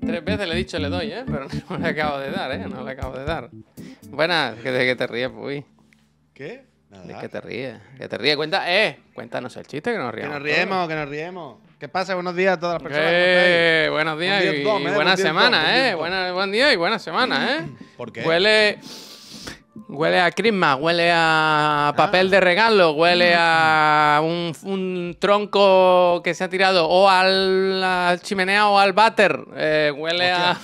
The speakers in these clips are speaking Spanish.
Tres veces le he dicho le doy, ¿eh? Pero no le acabo de dar, ¿eh? No le acabo de dar. Buenas, que de que te ríes, Puy. ¿Qué? De Nada. que te ríes. Que te ríes. Cuenta, eh. Cuéntanos el chiste que nos Que riemos. nos riemos, que nos riemos. ¿Qué pasa? Buenos días a todas las personas. Eh, buenos días y, día, Tom, y eh, buena semana, ¿eh? Buena, buen día y buena semana, ¿eh? ¿Por qué? Huele. Huele a Christmas, huele a papel de regalo, huele a un, un tronco que se ha tirado o a la chimenea o al váter, eh, huele a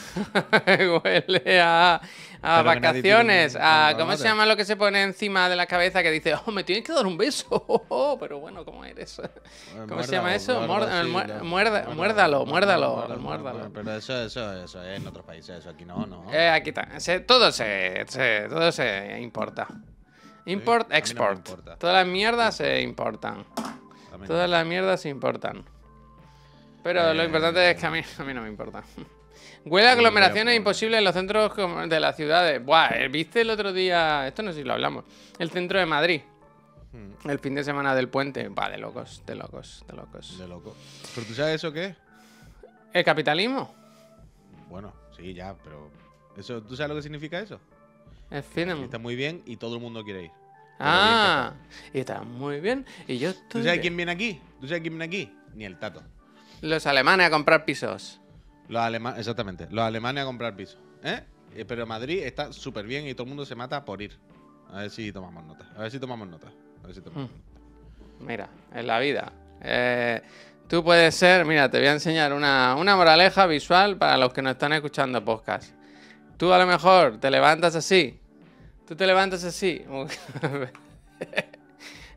huele a, a Pero nadie vacaciones, a un ¿cómo se llama lo que se pone encima de la cabeza que dice, oh, me tienes que dar un beso? pero bueno, ¿cómo eres? ¿Cómo se llama eso? Muérdalo, muérdalo, muérdalo. Pero eso, eso, eso es en otros países, eso aquí no, no. Eh, aquí está. Se- todo se, se- todo se importa. Import, no export. Todas las mierdas se importan. También. Todas las mierdas se importan. Pero lo Eh, importante es que a mí, a mí no me importa. Huele a aglomeraciones imposibles en los centros de las ciudades. Buah, eh, ¿viste el otro día? Esto no sé si lo hablamos. El centro de Madrid. Mm, El fin de semana del puente. Buah, de locos, de locos, de locos. De loco. ¿Pero tú sabes eso qué es? ¿El capitalismo? Bueno, sí, ya, pero. Eso, ¿Tú sabes lo que significa eso? El fin de... Está muy bien y todo el mundo quiere ir. Ah, y está muy bien. Y yo ¿Tú estoy... sabes bien. quién viene aquí? ¿Tú sabes quién viene aquí? Ni el tato. Los alemanes a comprar pisos. Los alemanes, exactamente. Los alemanes a comprar piso. ¿Eh? Eh, Pero Madrid está súper bien y todo el mundo se mata por ir. A ver si tomamos nota. A ver si tomamos nota. A ver si tomamos Mm. nota. Mira, en la vida. eh, tú puedes ser, mira, te voy a enseñar una, una moraleja visual para los que nos están escuchando podcast. Tú a lo mejor te levantas así. Tú te levantas así.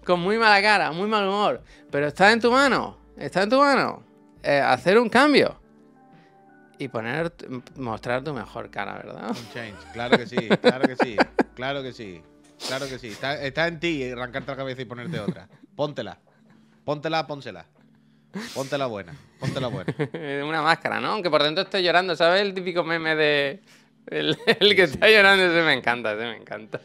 con muy mala cara, muy mal humor. Pero está en tu mano. Está en tu mano. eh, hacer un cambio. Y poner, mostrar tu mejor cara, ¿verdad? Un change. Claro que sí, claro que sí. Claro que sí. Claro que sí. Está, está en ti arrancarte la cabeza y ponerte otra. Póntela. Póntela, pónsela. Póntela buena. Póntela buena. Una máscara, ¿no? Aunque por dentro esté llorando, ¿sabes? El típico meme de. El, el que está llorando, ese me encanta, ese me encanta.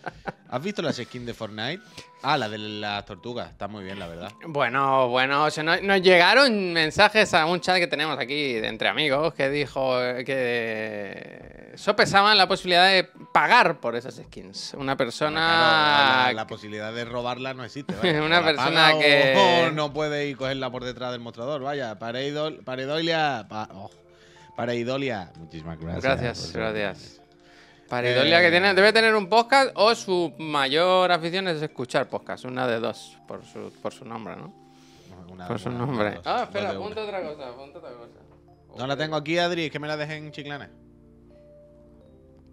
¿Has visto las skins de Fortnite? Ah, la de las tortugas. Está muy bien, la verdad. Bueno, bueno, o sea, no- nos llegaron mensajes a un chat que tenemos aquí de entre amigos que dijo que sopesaban la posibilidad de pagar por esas skins. Una persona. Claro, la, la posibilidad de robarla no existe. vaya. Una persona o- que- o no puede ir cogerla por detrás del mostrador. Vaya, Pareidol, Pareidolia. Pa, oh, Pareidolia. Muchísimas gracias. Gracias, gracias. Paridolia que Eh, tiene, debe tener un podcast o su mayor afición es escuchar podcast, una de dos, por su, por su nombre, ¿no? Una- Por su una- nombre. dos, Ah, espera, apunta otra cosa, apunta otra cosa. No la tengo aquí, Adri, que me la dejé en Chiclana.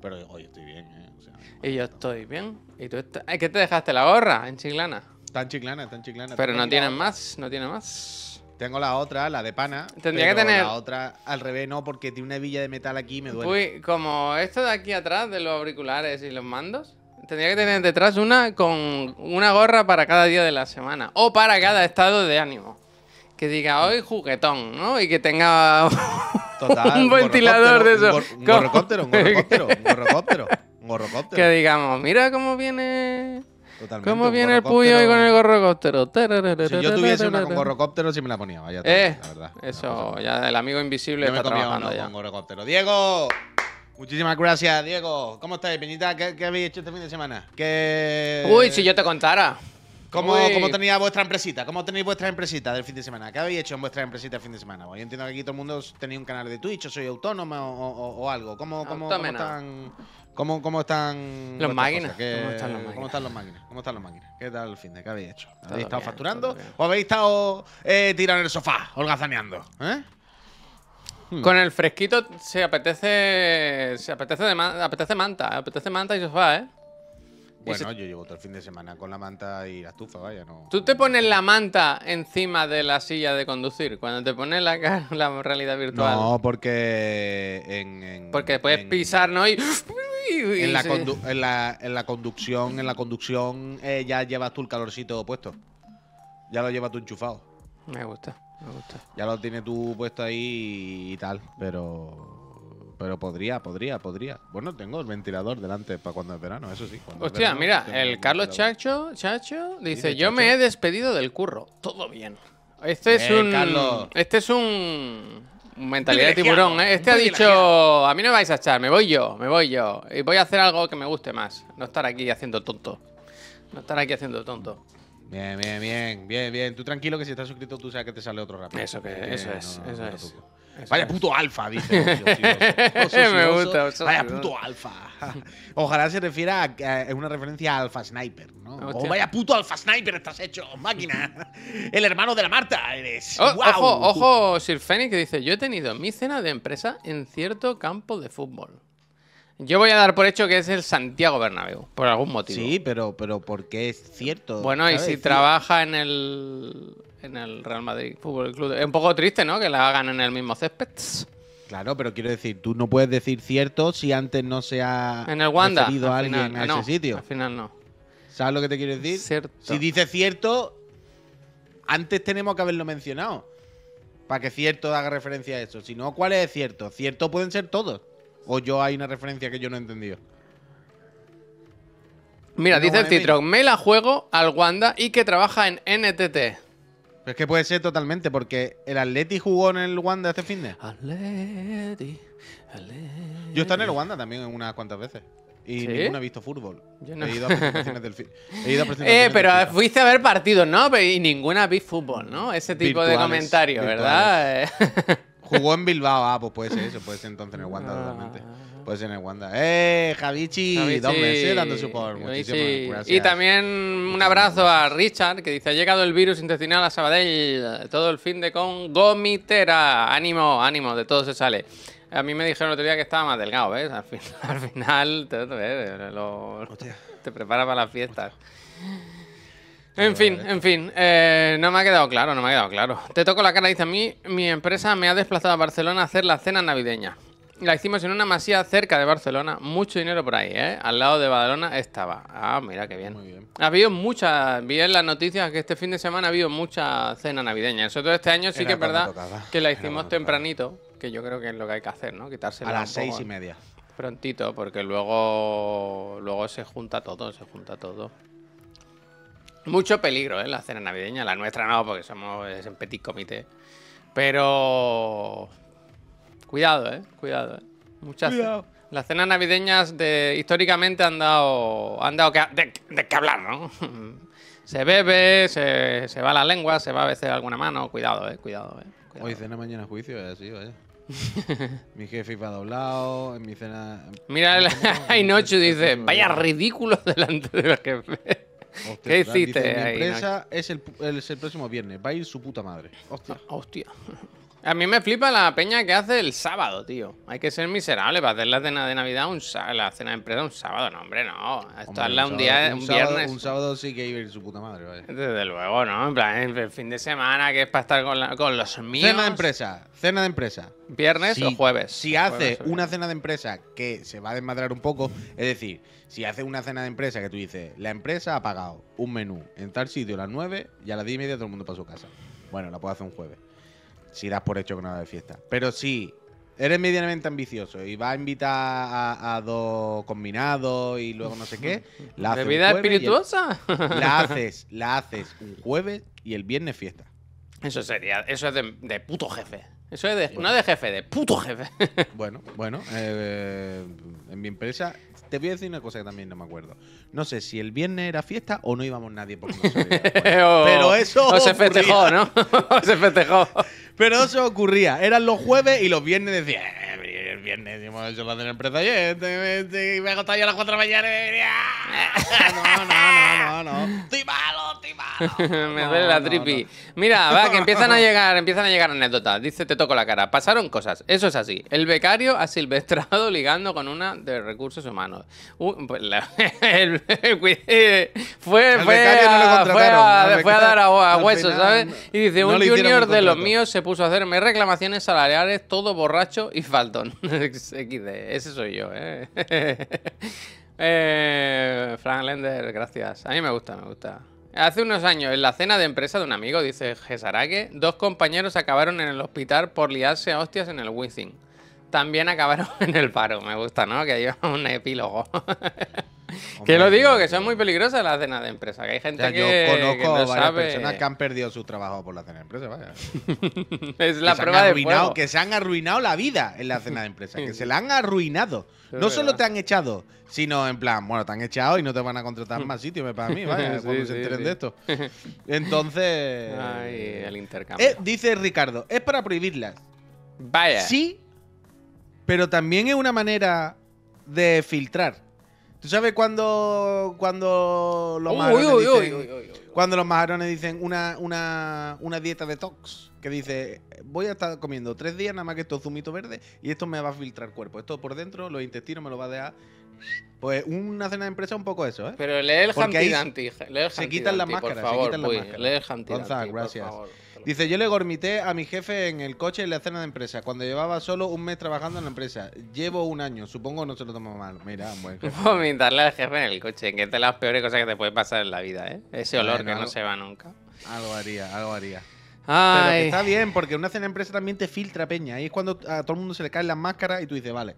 Pero hoy estoy bien, ¿eh? O sea, Y yo estoy bien. ¿Y tú estás? Ay, ¿Qué te dejaste la gorra en Chiclana? Está en Chiclana, está en Chiclana. Pero no tienen más, no tiene más. Tengo la otra, la de pana. Tendría que tener- La otra al revés, no, porque tiene una hebilla de metal aquí y me duele. Uy, como esto de aquí atrás de los auriculares y los mandos, tendría que tener detrás una con una gorra para cada día de la semana o para cada estado de ánimo. Que diga hoy juguetón, ¿no? Y que tenga Total, un ventilador de eso. Un gorrocóptero, un gorrocóptero, un gorrocóptero, un gorrocóptero. que digamos, mira cómo viene Totalmente, cómo viene el puyo hoy con el gorrocóptero. Si yo tuviese una con gorrocóptero, sí me la ponía, vaya. Eh, la verdad. eso, ya el amigo invisible Yo me está comía trabajando uno ya. con gorrocóptero. Diego, muchísimas gracias, Diego. ¿Cómo estáis, Peñita? ¿Qué, qué habéis hecho este fin de semana? ¿Qué... Uy, si yo te contara. ¿Cómo, Uy. ¿Cómo tenía vuestra empresita? ¿Cómo tenéis vuestra empresita del fin de semana? ¿Qué habéis hecho en vuestra empresita el fin de semana? Pues yo entiendo que aquí todo el mundo tenéis un canal de Twitch, o soy autónoma o, o- o algo. ¿Cómo, cómo, cómo están, cómo, cómo están Los máquinas. ¿Cómo están los ¿Cómo máquinas? están los máquinas? ¿Cómo están los máquinas? ¿Qué tal el fin de? ¿Qué habéis hecho? Todo ¿Habéis estado bien, facturando o habéis estado eh, tirado en el sofá, holgazaneando? ¿Eh? Hmm. Con el fresquito se apetece. Se apetece de apetece manta, apetece manta y sofá, ¿eh? Bueno, yo llevo todo el fin de semana con la manta y la estufa, vaya, no. Tú te pones la manta encima de la silla de conducir, cuando te pones la, la realidad virtual. No, porque en, en- Porque puedes en- pisar, ¿no? Y. y En la, se- condu- en, la, en la conducción, en la conducción eh, ya llevas tú el calorcito puesto. Ya lo llevas tú enchufado. Me gusta, me gusta. Ya lo tienes tú puesto ahí y tal. Pero. Pero podría, podría, podría. Bueno, tengo el ventilador delante para cuando es verano, eso sí. cuando es Hostia, verano mira, el Carlos. Chacho, Chacho dice: Dice Yo me he despedido del curro. Todo bien. Este es un. Carlos. Este es un. Mentalidad de tiburón, ¿eh? Este ha dicho, a mí no me vais a echar, me voy yo, me voy yo. Y voy a hacer algo que me guste más. No estar aquí haciendo tonto. No estar aquí haciendo tonto. Bien, bien, bien, bien, bien. Tú tranquilo que si estás suscrito tú sabes que te sale otro rápido. Eso que- Eh, eso es, no, no, eso es. Eso Vaya es. puto alfa, dice. Me gusta, Vaya puto alfa. Ojalá se refiera a, a- es una referencia a Alfa Sniper, ¿no? O vaya puto Alfa Sniper estás hecho, máquina. El hermano de la Marta eres. Oh, ¡Guau! Ojo, ojo, Sir Fenix que dice, yo he tenido mi cena de empresa en cierto campo de fútbol. Yo voy a dar por hecho que es el Santiago Bernabéu, por algún motivo. Sí, pero, pero porque es cierto. Bueno, y si trabaja en el, en el Real Madrid Fútbol Club. Es un poco triste, ¿no? Que la hagan en el mismo césped. Claro, pero quiero decir, tú no puedes decir cierto si antes no se ha En el Wanda. referido a al alguien final. a no, ese sitio. Al final no. ¿Sabes lo que te quiero decir? Cierto. Si dice cierto, antes tenemos que haberlo mencionado. Para que cierto haga referencia a eso. Si no, ¿cuál es cierto? Cierto pueden ser todos. O yo hay una referencia que yo no he entendido. Mira, No, dice el. Citroën, me la juego al Wanda y que trabaja en NTT. Pero es que puede ser totalmente, porque el Atleti jugó en el Wanda este fin de. Atleti, Atleti. Yo he estado en el Wanda también unas cuantas veces. Y ¿Sí? ninguno he visto fútbol. Yo no. He ido a presentaciones del He ido a Eh, presentaciones pero del FIFA. fuiste a ver partidos, ¿no? Pero- Y ninguna vi fútbol, ¿no? Ese tipo de Virtuales, comentario, ¿verdad? Jugó en Bilbao, ah, pues puede ser eso, puede ser entonces en el Wanda Ah. totalmente. Puede ser en el Wanda. ¡Eh, Javichi! Javichi, Dos meses dando support. Javichi. Muchísimas gracias. Y también un abrazo a Richard que dice: Ha llegado el virus intestinal a Sabadell. Todo el fin de con gomitera. Ánimo, ánimo, de todo se sale. A mí me dijeron el otro día que estaba más delgado, ¿ves? Al final, al final te, te- lo- Hostia. te prepara para las fiestas. En fin, en fin, eh, no me ha quedado claro, no me ha quedado claro. Te toco la cara, dice a mí, mi empresa me ha desplazado a Barcelona a hacer la cena navideña. La hicimos en una masía cerca de Barcelona, mucho dinero por ahí, ¿eh? Al lado de Badalona estaba. Ah, mira qué bien. Muy bien. Ha habido muchas, vi en las noticias que este fin de semana ha habido mucha cena navideña. Nosotros este año sí Era que es verdad tocaba. que la hicimos tempranito, que yo creo que es lo que hay que hacer, ¿no? Quitársela A las seis y media. prontito, porque luego, luego se junta todo, se junta todo. Mucho peligro, ¿eh? La cena navideña, la nuestra no, porque somos en petit comité. Pero cuidado, ¿eh? Cuidado, ¿eh? Muchas Cuidado. las cenas navideñas de históricamente han dado han dado que, de, de qué hablar, ¿no? se bebe, se, se va la lengua, se va a veces alguna mano, cuidado, eh, cuidado, eh. cuidado. Hoy cena, mañana juicio, es así, vaya. mi jefe iba doblado, en mi cena. Mira. Ainochu dice, vaya ridículo delante del jefe. Hostia, ¿Qué hiciste dice, Mi ahí, empresa es el, es el próximo viernes. Va a ir su puta madre. Hostia. Hostia. A mí me flipa la peña que hace el sábado, tío. Hay que ser miserable para hacer la cena de Navidad, un la cena de empresa un sábado. No, hombre, no. Esto hazla un, día, un, sábado- viernes. Un sábado sí que iba a ir su puta madre, vaya. Desde luego, ¿no? En plan, el fin de semana que es para estar con, la- con los míos. Cena de empresa, cena de empresa. ¿Viernes Si- o jueves? Si hace Jueves una cena de empresa que se va a desmadrar un poco, es decir, si hace una cena de empresa que tú dices, la empresa ha pagado un menú en tal sitio a las 9 y a las 10 y media todo el mundo para su casa. Bueno, la puedo hacer un jueves. Si das por hecho que no va de fiesta. Pero si eres medianamente ambicioso y vas a invitar a, a dos combinados y luego no sé qué, la haces ¿Bebida el- espirituosa? la haces, la haces un jueves y el viernes fiesta. Eso sería, eso es de, de puto jefe. Eso es de, no de jefe, de puto jefe. Bueno, bueno, eh, en mi empresa te voy a decir una cosa que también no me acuerdo. No sé si el viernes era fiesta o no íbamos nadie porque no se veía. O- Pero eso O se festejó, ¿no? se festejó. Pero eso ocurría. Eran los jueves y los viernes decía, "Eh, el viernes hicimos eso la de la empresa ayer, te- me he acostado yo a las 4 de la mañana y venía, No, no, no, no, no. Estoy malo, estoy malo. Me duele la tripi. Mira, va, que empiezan a llegar, empiezan a llegar anécdotas. Dice, te toco la cara. Pasaron cosas. Eso es así. El becario ha silvestrado ligando con una de recursos humanos. Uh, pues la- el- fue, fue, no a, fue, a, fue a dar a, final ¿sabes? Y dice, no un junior de los míos se puso a hacerme reclamaciones salariales, todo borracho y faltón. XD, ese soy yo, ¿eh? eh Frank Lender, gracias. A mí me gusta, me gusta. Hace unos años, en la cena de empresa de un amigo, dice Gesaraque, dos compañeros acabaron en el hospital por liarse a hostias en el Wizzing. También acabaron en el paro. Me gusta, ¿no? Que haya un epílogo. Que lo digo, que son muy peligrosas las cenas de empresa. Que hay o gente sea, que, yo que conozco no a varias sabe. personas que han perdido su trabajo por la cena de empresa, vaya. Es la que prueba de fuego. Que se han arruinado la vida en la cena de empresa. que se la han arruinado. No solo verdad. te han echado, sino en plan, bueno, te han echado y no te van a contratar más sitios, me para mí, vaya, Sí, cuando se enteren de esto. Entonces. Ay, el intercambio. eh, dice Ricardo, es para prohibirlas. Vaya. Sí, pero también es una manera de filtrar. ¿Tú sabes cuando, cuando los majarones dicen- cuando los majarones dicen una, una, una dieta detox, que dice, voy a estar comiendo tres días nada más que estos zumitos verdes y esto me va a filtrar el cuerpo. Esto por dentro, los intestinos me lo va a dejar. Pues una cena de empresa un poco eso, ¿eh? Pero lee el Porque ahí Hantidanti. Lee el se quitan las por máscaras, se quitan las Puy, máscaras. Lee el Hantidanti, Gonzalo, por gracias. favor. Dice, yo le gormité a mi jefe en el coche en la cena de empresa, cuando llevaba solo un mes trabajando en la empresa. Llevo un año, supongo no se lo toma mal. Mira, buen jefe. Vomitarle al jefe en el coche, que es de las peores cosas que te puede pasar en la vida, ¿eh? Ese olor Bueno, que no se va nunca. Algo haría, algo haría. Pero que Ay. está bien, porque una cena de empresa también te filtra peña. Ahí es cuando a todo el mundo se le caen las máscaras y tú dices, vale,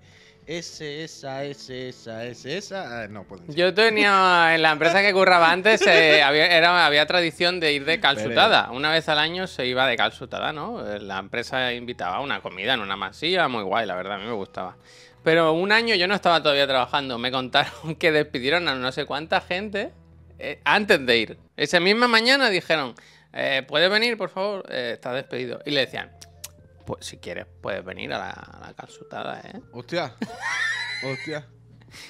ese, esa, ese, esa, ese, esa. Ah, no pueden ser. Yo tenía en la empresa que curraba antes, eh, había, era, había tradición de ir de calzutada. Una vez al año se iba de calzutada, ¿no? Eh, La empresa invitaba a una comida en una masilla, muy guay, la verdad, a mí me gustaba. Pero un año yo no estaba todavía trabajando. Me contaron que despidieron a no sé cuánta gente eh, antes de ir. Esa misma mañana dijeron, eh, ¿puedes venir, por favor? Eh, estás despedido. Y le decían, pues si quieres, puedes venir a la, a la calzutada, ¿eh? Hostia. Hostia.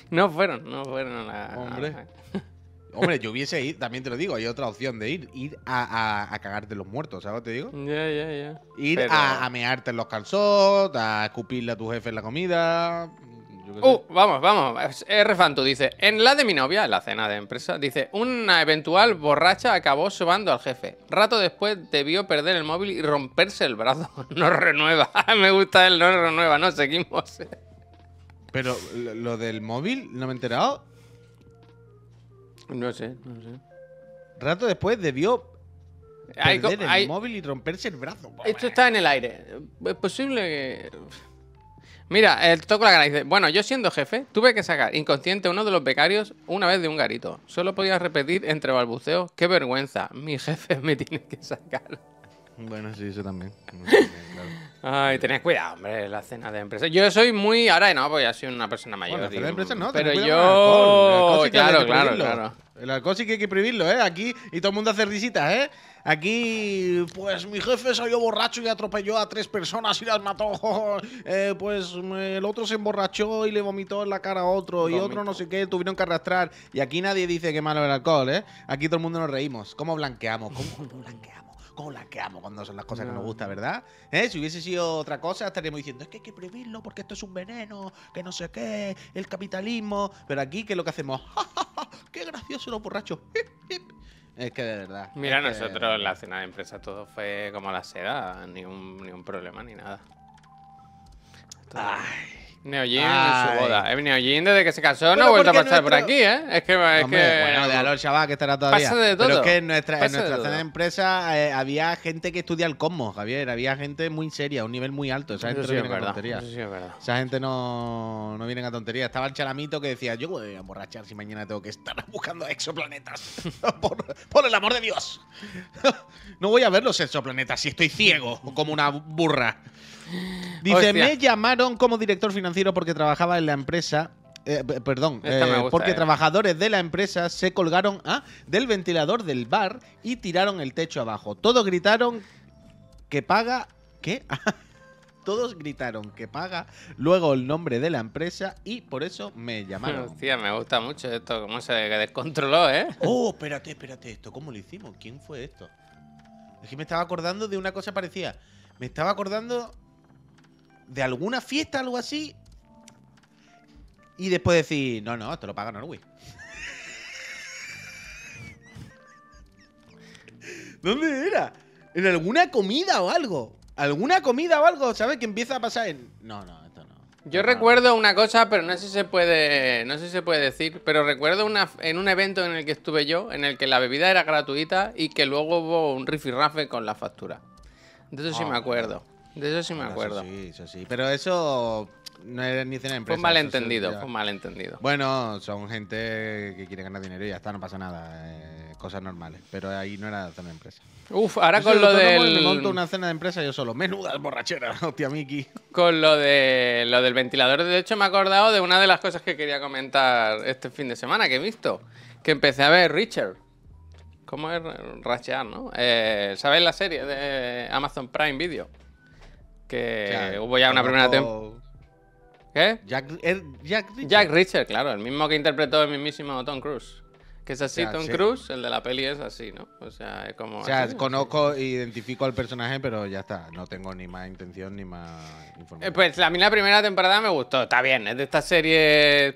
No fueron, no fueron a la... a Hombre. la- Hombre, yo hubiese ido, también te lo digo, hay otra opción de ir. Ir a, a, a cagarte los muertos, ¿sabes lo que te digo? Ya, ya, ya. Ir Pero- a, a mearte en los calzots, a escupirle a tu jefe en la comida. Yo. Uh, vamos, vamos. R. Fantu dice: En la de mi novia, en la cena de empresa, dice: Una eventual borracha acabó sobando al jefe. Rato después debió perder el móvil y romperse el brazo. No renueva. Me gusta el no renueva. No seguimos. Pero lo, del móvil, no me he enterado. No sé, no sé. Rato después debió Hay perder el hay- móvil y romperse el brazo. Esto está en el aire. Es posible que. Mira, el toco la cara y dice: Bueno, yo siendo jefe, tuve que sacar inconsciente a uno de los becarios una vez de un garito. Solo podía repetir entre balbuceos: ¡Qué vergüenza! Mi jefe me tiene que sacar. Bueno, sí, eso también. Eso también, claro. Ay, tened cuidado, hombre, la cena de empresa. Yo soy muy. Ahora no, pues ya soy una persona mayor. Bueno, la cena de empresa no, Pero yo. el alcohol. El alcohol sí claro, claro, prohibirlo. claro. El alcohol sí que hay que prohibirlo, ¿eh? Aquí, y todo el mundo hace risitas, ¿eh? Aquí, pues mi jefe salió borracho y atropelló a tres personas y las mató. Eh, pues el otro se emborrachó y le vomitó en la cara a otro. Y otro no sé qué, tuvieron que arrastrar. Y aquí nadie dice que malo el alcohol, ¿eh? Aquí todo el mundo nos reímos. ¿Cómo blanqueamos? ¿Cómo blanqueamos? ¿Cómo blanqueamos cuando son las cosas que nos No. gustan, verdad? ¿Eh? Si hubiese sido otra cosa, estaríamos diciendo, es que hay que prohibirlo porque esto es un veneno, que no sé qué, el capitalismo. Pero aquí, ¿qué es lo que hacemos? ¡Ja, ja, ja! ¡Qué gracioso los borrachos! Hip, hip. Es que de verdad. Mira, nosotros en la cena de empresa todo fue como la seda, ni un, ni un problema ni nada. Todo- Neojin en su boda. Eh, Neojin desde que se casó no ha vuelto a pasar por aquí, ¿eh? Es que. Es Hombre, que bueno, déjalo al chaval que estará todavía. Pasa de todo. Pero es que en nuestra, en de nuestra de empresa eh, había gente que estudia el cosmos, Javier. Había gente muy seria, a un nivel muy alto. Esa gente sí no viene a tonterías. Sí. Esa gente no, no viene a tonterías. Estaba el chalamito que decía, yo voy a emborrachar si mañana tengo que estar buscando exoplanetas. por, por el amor de Dios. no voy a ver los exoplanetas si estoy ciego como una burra. Dice, Hostia. me llamaron como director financiero porque trabajaba en la empresa. eh, perdón, eh, gusta, porque eh. trabajadores de la empresa se colgaron ah, del ventilador del bar y tiraron el techo abajo. Todos gritaron que paga. ¿Qué? Todos gritaron que paga, luego el nombre de la empresa y por eso me llamaron. Hostia, me gusta mucho esto, cómo se descontroló, ¿eh? Oh, espérate, espérate, ¿esto cómo lo hicimos? ¿Quién fue esto? Es que me estaba acordando de una cosa parecida. Me estaba acordando de alguna fiesta, algo así. Y después decir, no, no, esto lo paga Norway. ¿Dónde era? ¿En alguna comida o algo? ¿Alguna comida o algo? ¿Sabes? Que empieza a pasar en. No, no, esto no. Yo No, recuerdo una cosa, pero no sé si se puede, no sé si se puede decir, pero recuerdo una, en un evento en el que estuve yo, en el que la bebida era gratuita y que luego hubo un rifirrafe con la factura. De eso sí me acuerdo. De eso sí me Bueno, acuerdo. Eso sí, eso sí. Pero eso. no es ni cena de Fue empresa. un eso malentendido, fue un malentendido. Bueno, son gente que quiere ganar dinero y ya está, no pasa nada. eh, cosas normales. Pero ahí no era cena de empresa. Uf, ahora Yo con lo del. Me monto una cena de empresa yo solo. Menuda borrachera, hostia, Miki. Con lo de lo del ventilador, de hecho me he acordado de una de las cosas que quería comentar este fin de semana que he visto. Que empecé a ver Richard. ¿Cómo es rachear, no? Eh, ¿Sabes la serie de Amazon Prime Video? Que hubo ya una primera temporada. ¿Qué? Jack, Jack Richard. Jack Richard, claro, el mismo que interpretó el mismísimo Tom Cruise. Que es así, Tom sí. Cruise, el de la peli es así, ¿no? O sea, es como. O sea, así, conozco e identifico al personaje, pero ya está. No tengo ni más intención ni más Eh, información. Pues a mí la primera temporada me gustó, está bien, es de esta serie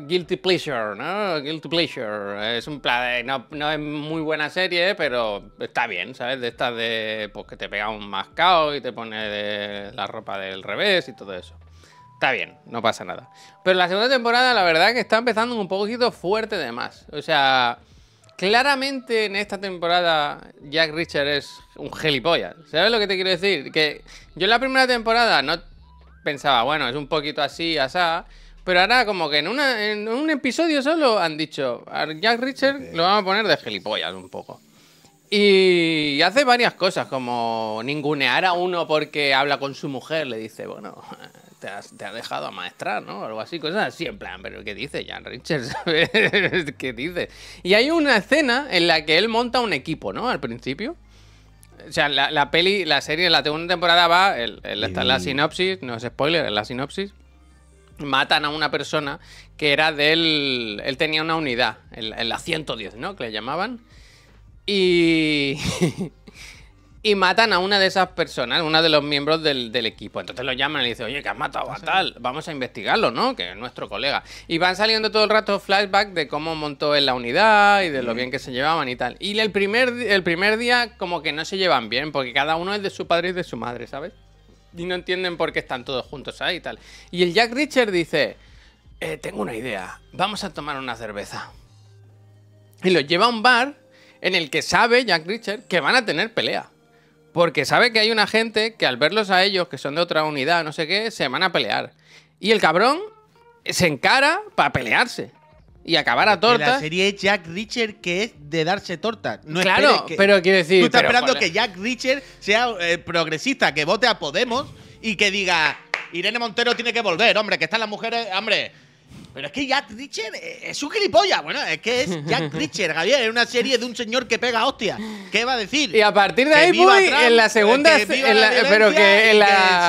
Guilty Pleasure, ¿no? Guilty Pleasure. Es un plan, no, no es muy buena serie, pero está bien, ¿sabes? De estas de pues que te pega un mascao y te pone la ropa del revés y todo eso. Está bien, no pasa nada. Pero la segunda temporada, la verdad que está empezando un poquito fuerte de más. O sea, claramente en esta temporada Jack Richard es un gilipollas. ¿Sabes lo que te quiero decir? Que yo en la primera temporada no pensaba, bueno, es un poquito así, asá. Pero ahora como que en, una, en un episodio solo han dicho, a Jack Richard lo vamos a poner de gilipollas un poco. Y hace varias cosas, como ningunear a uno porque habla con su mujer, le dice, bueno, te has, te has dejado amaestrar, ¿no? Algo así, cosas así, en plan, pero ¿qué dice Jan Richards? ¿Qué dice? Y hay una escena en la que él monta un equipo, ¿no? Al principio. O sea, la, la peli, la serie, la segunda temporada va, el, el- está en la sinopsis, no es spoiler, en la sinopsis. Matan a una persona que era del. Él tenía una unidad, en, en la 110, ¿no? Que le llamaban. Y. y matan a una de esas personas, una de los miembros del, del equipo. Entonces lo llaman y le dicen, oye, que has matado a tal, vamos a investigarlo, ¿no? Que es nuestro colega. Y van saliendo todo el rato flashbacks de cómo montó en la unidad y de lo bien que se llevaban y tal. Y el primer, el primer día, como que no se llevan bien, porque cada uno es de su padre y de su madre, ¿sabes? Y no entienden por qué están todos juntos ahí y tal. Y el Jack Richard dice, "Eh, tengo una idea, vamos a tomar una cerveza. Y los lleva a un bar en el que sabe Jack Richard que van a tener pelea. Porque sabe que hay una gente que al verlos a ellos, que son de otra unidad, no sé qué, se van a pelear. Y el cabrón se encara para pelearse. Y acabar a Que La tortas. serie es Jack Richard, que es de darse tortas. No Claro, que- pero quiero decir. Tú estás esperando que Jack Richard sea eh, progresista, que vote a Podemos y que diga Irene Montero tiene que volver, hombre, que están las mujeres, hombre. Pero es que Jack Richard eh, es un gilipollas. Bueno, es que es Jack Richard, Javier. Es una serie de un señor que pega hostia. ¿Qué va a decir? Y a partir de Que ahí, Puy, Trump, en la segunda. que viva en la- la pero que en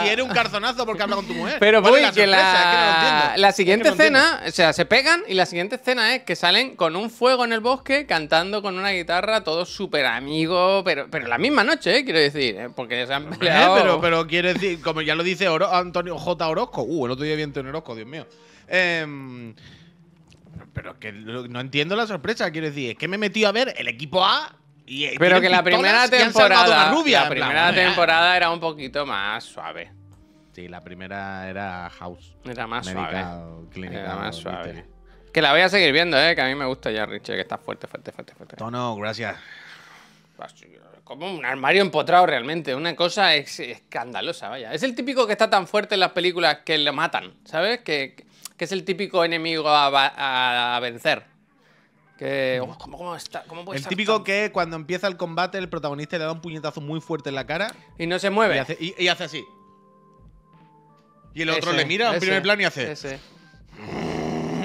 si eres un carzonazo porque habla con tu mujer. Pero ¿Cuál Puy, es la que la? Es que no la Es siguiente no entiendo. escena, o sea, se pegan y la siguiente escena es que salen con un fuego en el bosque cantando con una guitarra, todos súper amigos, pero, pero la misma noche, ¿eh? quiero decir, ¿eh? porque se han peleado. pero, pero quiero decir, como ya lo dice Oro- Antonio J. Orozco. Uh, el otro día vi Antonio Orozco, Dios mío. Em, pero es que no entiendo la sorpresa, quiero decir. Es que me he metido a ver el equipo A y. Pero que la primera temporada. rubia. la plan, primera temporada era un poquito más suave. Sí, la primera era House. Era más suave. Medical, Era más suave. Que la voy a seguir viendo, ¿eh? Que a mí me gusta ya Richie, que está fuerte, fuerte, fuerte, fuerte. Tono, gracias. Así, Como un armario empotrado realmente, una cosa ex- escandalosa, vaya. Es el típico que está tan fuerte en las películas que lo matan, ¿sabes? Que, que es el típico enemigo a, va- a- a vencer. Que. oh, ¿cómo, cómo está? ¿Cómo puede El estar típico tan- que cuando empieza el combate, el protagonista le da un puñetazo muy fuerte en la cara Y no se y mueve. hace, y- y hace así. Y el otro Ese, le mira en primer plano y hace. ese.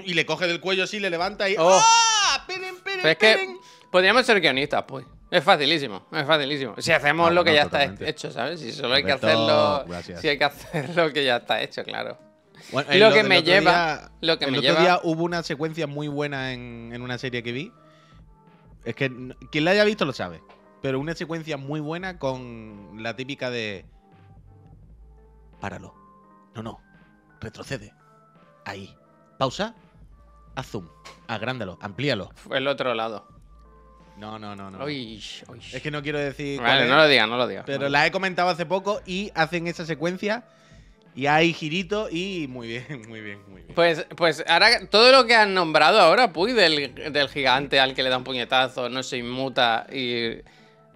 Y le coge del cuello así, le levanta y. Oh. ¡Ah! ¡Pirin, pirin, Pero es que podríamos ser guionistas, pues. Es facilísimo, es facilísimo. Si hacemos No, lo que no, ya totalmente. está hecho, ¿sabes? Si solo hay que hacerlo. gracias. Si hay que hacer lo que ya está hecho, claro. Bueno, Lo que me lleva- día- lo que el me otro lleva- día hubo una secuencia muy buena en, en una serie que vi. Es que quien la haya visto lo sabe. Pero una secuencia muy buena con la típica de. Páralo. No, no. Retrocede. Ahí. Pausa. Haz zoom. Agrándalo. Amplíalo. El otro lado. No, no, no, no. Uy, uy. Es que no quiero decir. Vale, es, no lo digas, no lo digas. Pero No. la he comentado hace poco y hacen esa secuencia. Y hay girito y muy bien, muy bien, muy bien. Pues, pues ahora todo lo que han nombrado ahora, Puy, del, del gigante al que le da un puñetazo, no se inmuta y.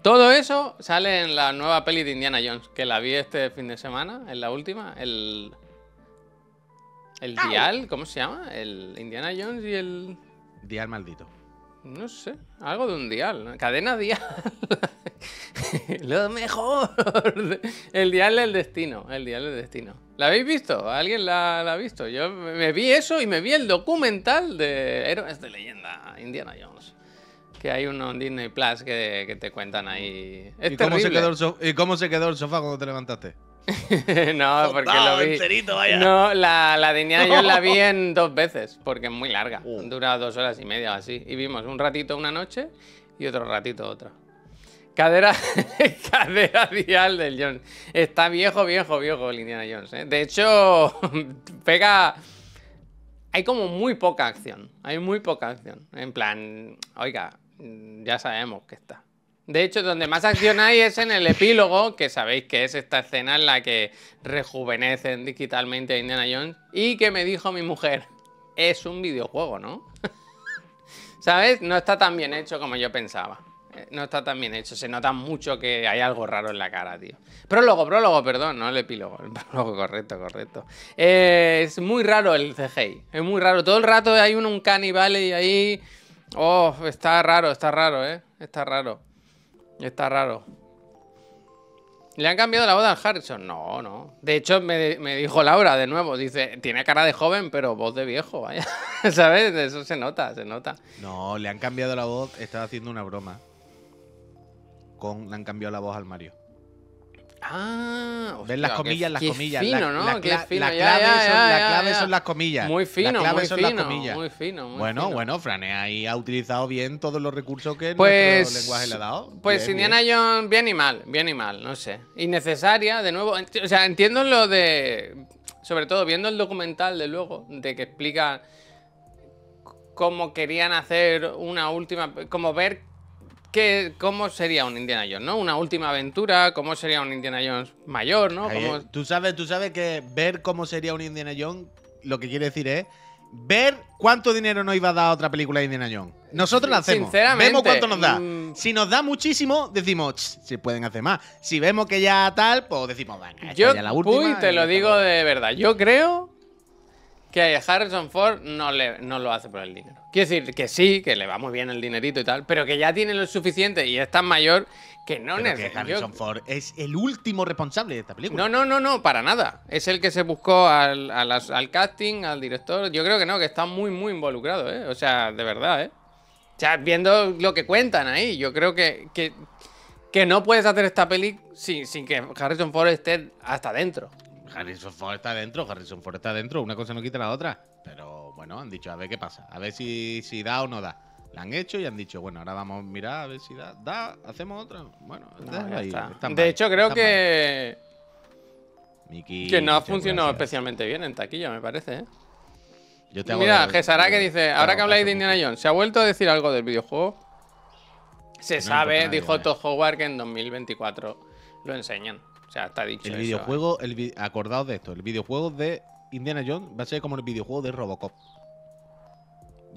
Todo eso sale en la nueva peli de Indiana Jones, que la vi este fin de semana, en la última, el. ¿El Dial? ¿Cómo se llama? El Indiana Jones y el. Dial maldito. No sé, algo de un dial. Cadena dial. Lo mejor. El dial del destino. El dial del destino. ¿La habéis visto? ¿Alguien la, la ha visto? Yo me vi eso y me vi el documental de Héroes de Leyenda, Indiana Jones. Que hay uno en Disney Plus que, que te cuentan ahí. Es ¿Y cómo, se terrible. quedó el so- ¿Y cómo se quedó el sofá cuando te levantaste? no, porque lo vi. enterito, vaya. No, la, la de Indiana Jones la vi en dos veces, porque es muy larga. Oh. Dura dos horas y media o así. Y vimos un ratito una noche y otro ratito otra. Cadera, cadera dial del Jones. Está viejo, viejo, viejo el Indiana Jones. ¿eh? De hecho, pega. Hay como muy poca acción. Hay muy poca acción. En plan, oiga, ya sabemos que está. De hecho, donde más acción hay es en el epílogo, que sabéis que es esta escena en la que rejuvenecen digitalmente a Indiana Jones. Y que me dijo mi mujer, es un videojuego, ¿no? ¿Sabes? No está tan bien hecho como yo pensaba. Eh, No está tan bien hecho. Se nota mucho que hay algo raro en la cara, tío. Prólogo, prólogo, perdón, no el epílogo. El prólogo, correcto, correcto. Eh, es muy raro el CGI. Es muy raro. Todo el rato hay un, un caníbal y ahí. Oh, está raro, está raro, ¿eh? Está raro. Está raro. ¿Le han cambiado la voz al Harrison? No, no. De hecho, me, me dijo Laura de nuevo. Dice, tiene cara de joven, pero voz de viejo, vaya. ¿Sabes? Eso se nota, se nota. No, le han cambiado la voz. Estaba haciendo una broma. Con, le han cambiado la voz al Mario. Ah, ¿Ves las hostia, comillas? Las comillas. Fino, la, ¿no? la fino, la clave, ya, son, ya, la ya, clave son las comillas. Muy fino, la clave muy son fino, las comillas. muy fino, muy bueno, fino. bueno, Frane ahí ha utilizado bien todos los recursos que Pues, nuestro lenguaje le ha dado. pues Bien, Indiana bien. Jones, bien y mal, bien y mal, no sé. Innecesaria, de nuevo. O sea, entiendo lo de. Sobre todo viendo el documental de luego, de que explica cómo querían hacer una última. Como ver que, cómo sería un Indiana Jones, ¿no? Una última aventura, cómo sería un Indiana Jones mayor, ¿no? Ahí, Cómo- eh, tú, sabes, tú sabes que ver cómo sería un Indiana Jones lo que quiere decir es ver cuánto dinero nos iba a dar otra película de Indiana Jones. Nosotros la hacemos. Sinceramente, Vemos cuánto nos da. mm. Si nos da muchísimo, decimos, "Ch, si pueden hacer más. Si vemos que ya tal, pues decimos, venga, esta Yo, ya la última. uy, te lo digo está". de verdad. Yo creo que Harrison Ford no, le, no lo hace por el dinero. Quiero decir que sí, que le va muy bien el dinerito y tal, pero que ya tiene lo suficiente y es tan mayor que no Pero que necesita. Harrison Ford es el último responsable de esta película. No, no, no, no, para nada. Es el que se buscó al, casting, al director. Yo creo que no, que está muy, muy involucrado, ¿eh? O sea, de verdad, ¿eh? O sea, viendo lo que cuentan ahí, yo creo que, que, que no puedes hacer esta peli sin, sin que Harrison Ford esté hasta dentro. Harrison Ford está dentro, Harrison Ford está dentro, una cosa no quita la otra. Pero bueno, han dicho, a ver qué pasa, a ver si, si da o no da. La han hecho y han dicho, bueno, ahora vamos a mirar a ver si da. Da, hacemos otra. Bueno, No, ahí, está. está de mal, hecho, creo que, que no ha funcionado gracias. especialmente bien en taquilla, me parece, ¿eh? Yo te hago Mira, Gesara que dice, ahora que habláis de Indiana. Jones, ¿se ha vuelto a decir algo del videojuego? Se No sabe, dijo vaya. Todd Howard que en 2024 lo enseñan. O sea, está dicho El eso, ¿eh? videojuego, el acordaos de esto, el videojuego de Indiana Jones va a ser como el videojuego de Robocop.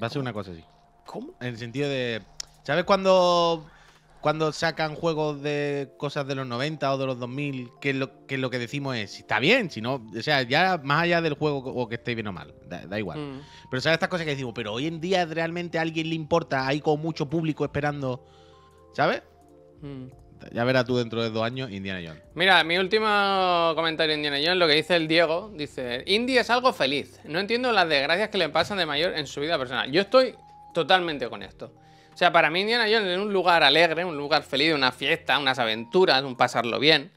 Va a ser una cosa así. ¿Cómo? En el sentido de. ¿Sabes cuando. Cuando sacan juegos de cosas de los 90 o de los 2000, que lo que, lo que decimos es, está bien, si no, o sea, ya más allá del juego o que esté bien o mal, da, da igual. Mm. Pero sabes estas cosas que decimos, pero hoy en día realmente a alguien le importa, hay como mucho público esperando, ¿sabes? Mm. Ya verás tú dentro de dos años Indiana Jones. Mira, mi último comentario en Indiana Jones, lo que dice el Diego, dice, Indy es algo feliz. No entiendo las desgracias que le pasan de mayor en su vida personal. Yo estoy totalmente con esto. O sea, para mí Indiana Jones es un lugar alegre, un lugar feliz, una fiesta, unas aventuras, un pasarlo bien.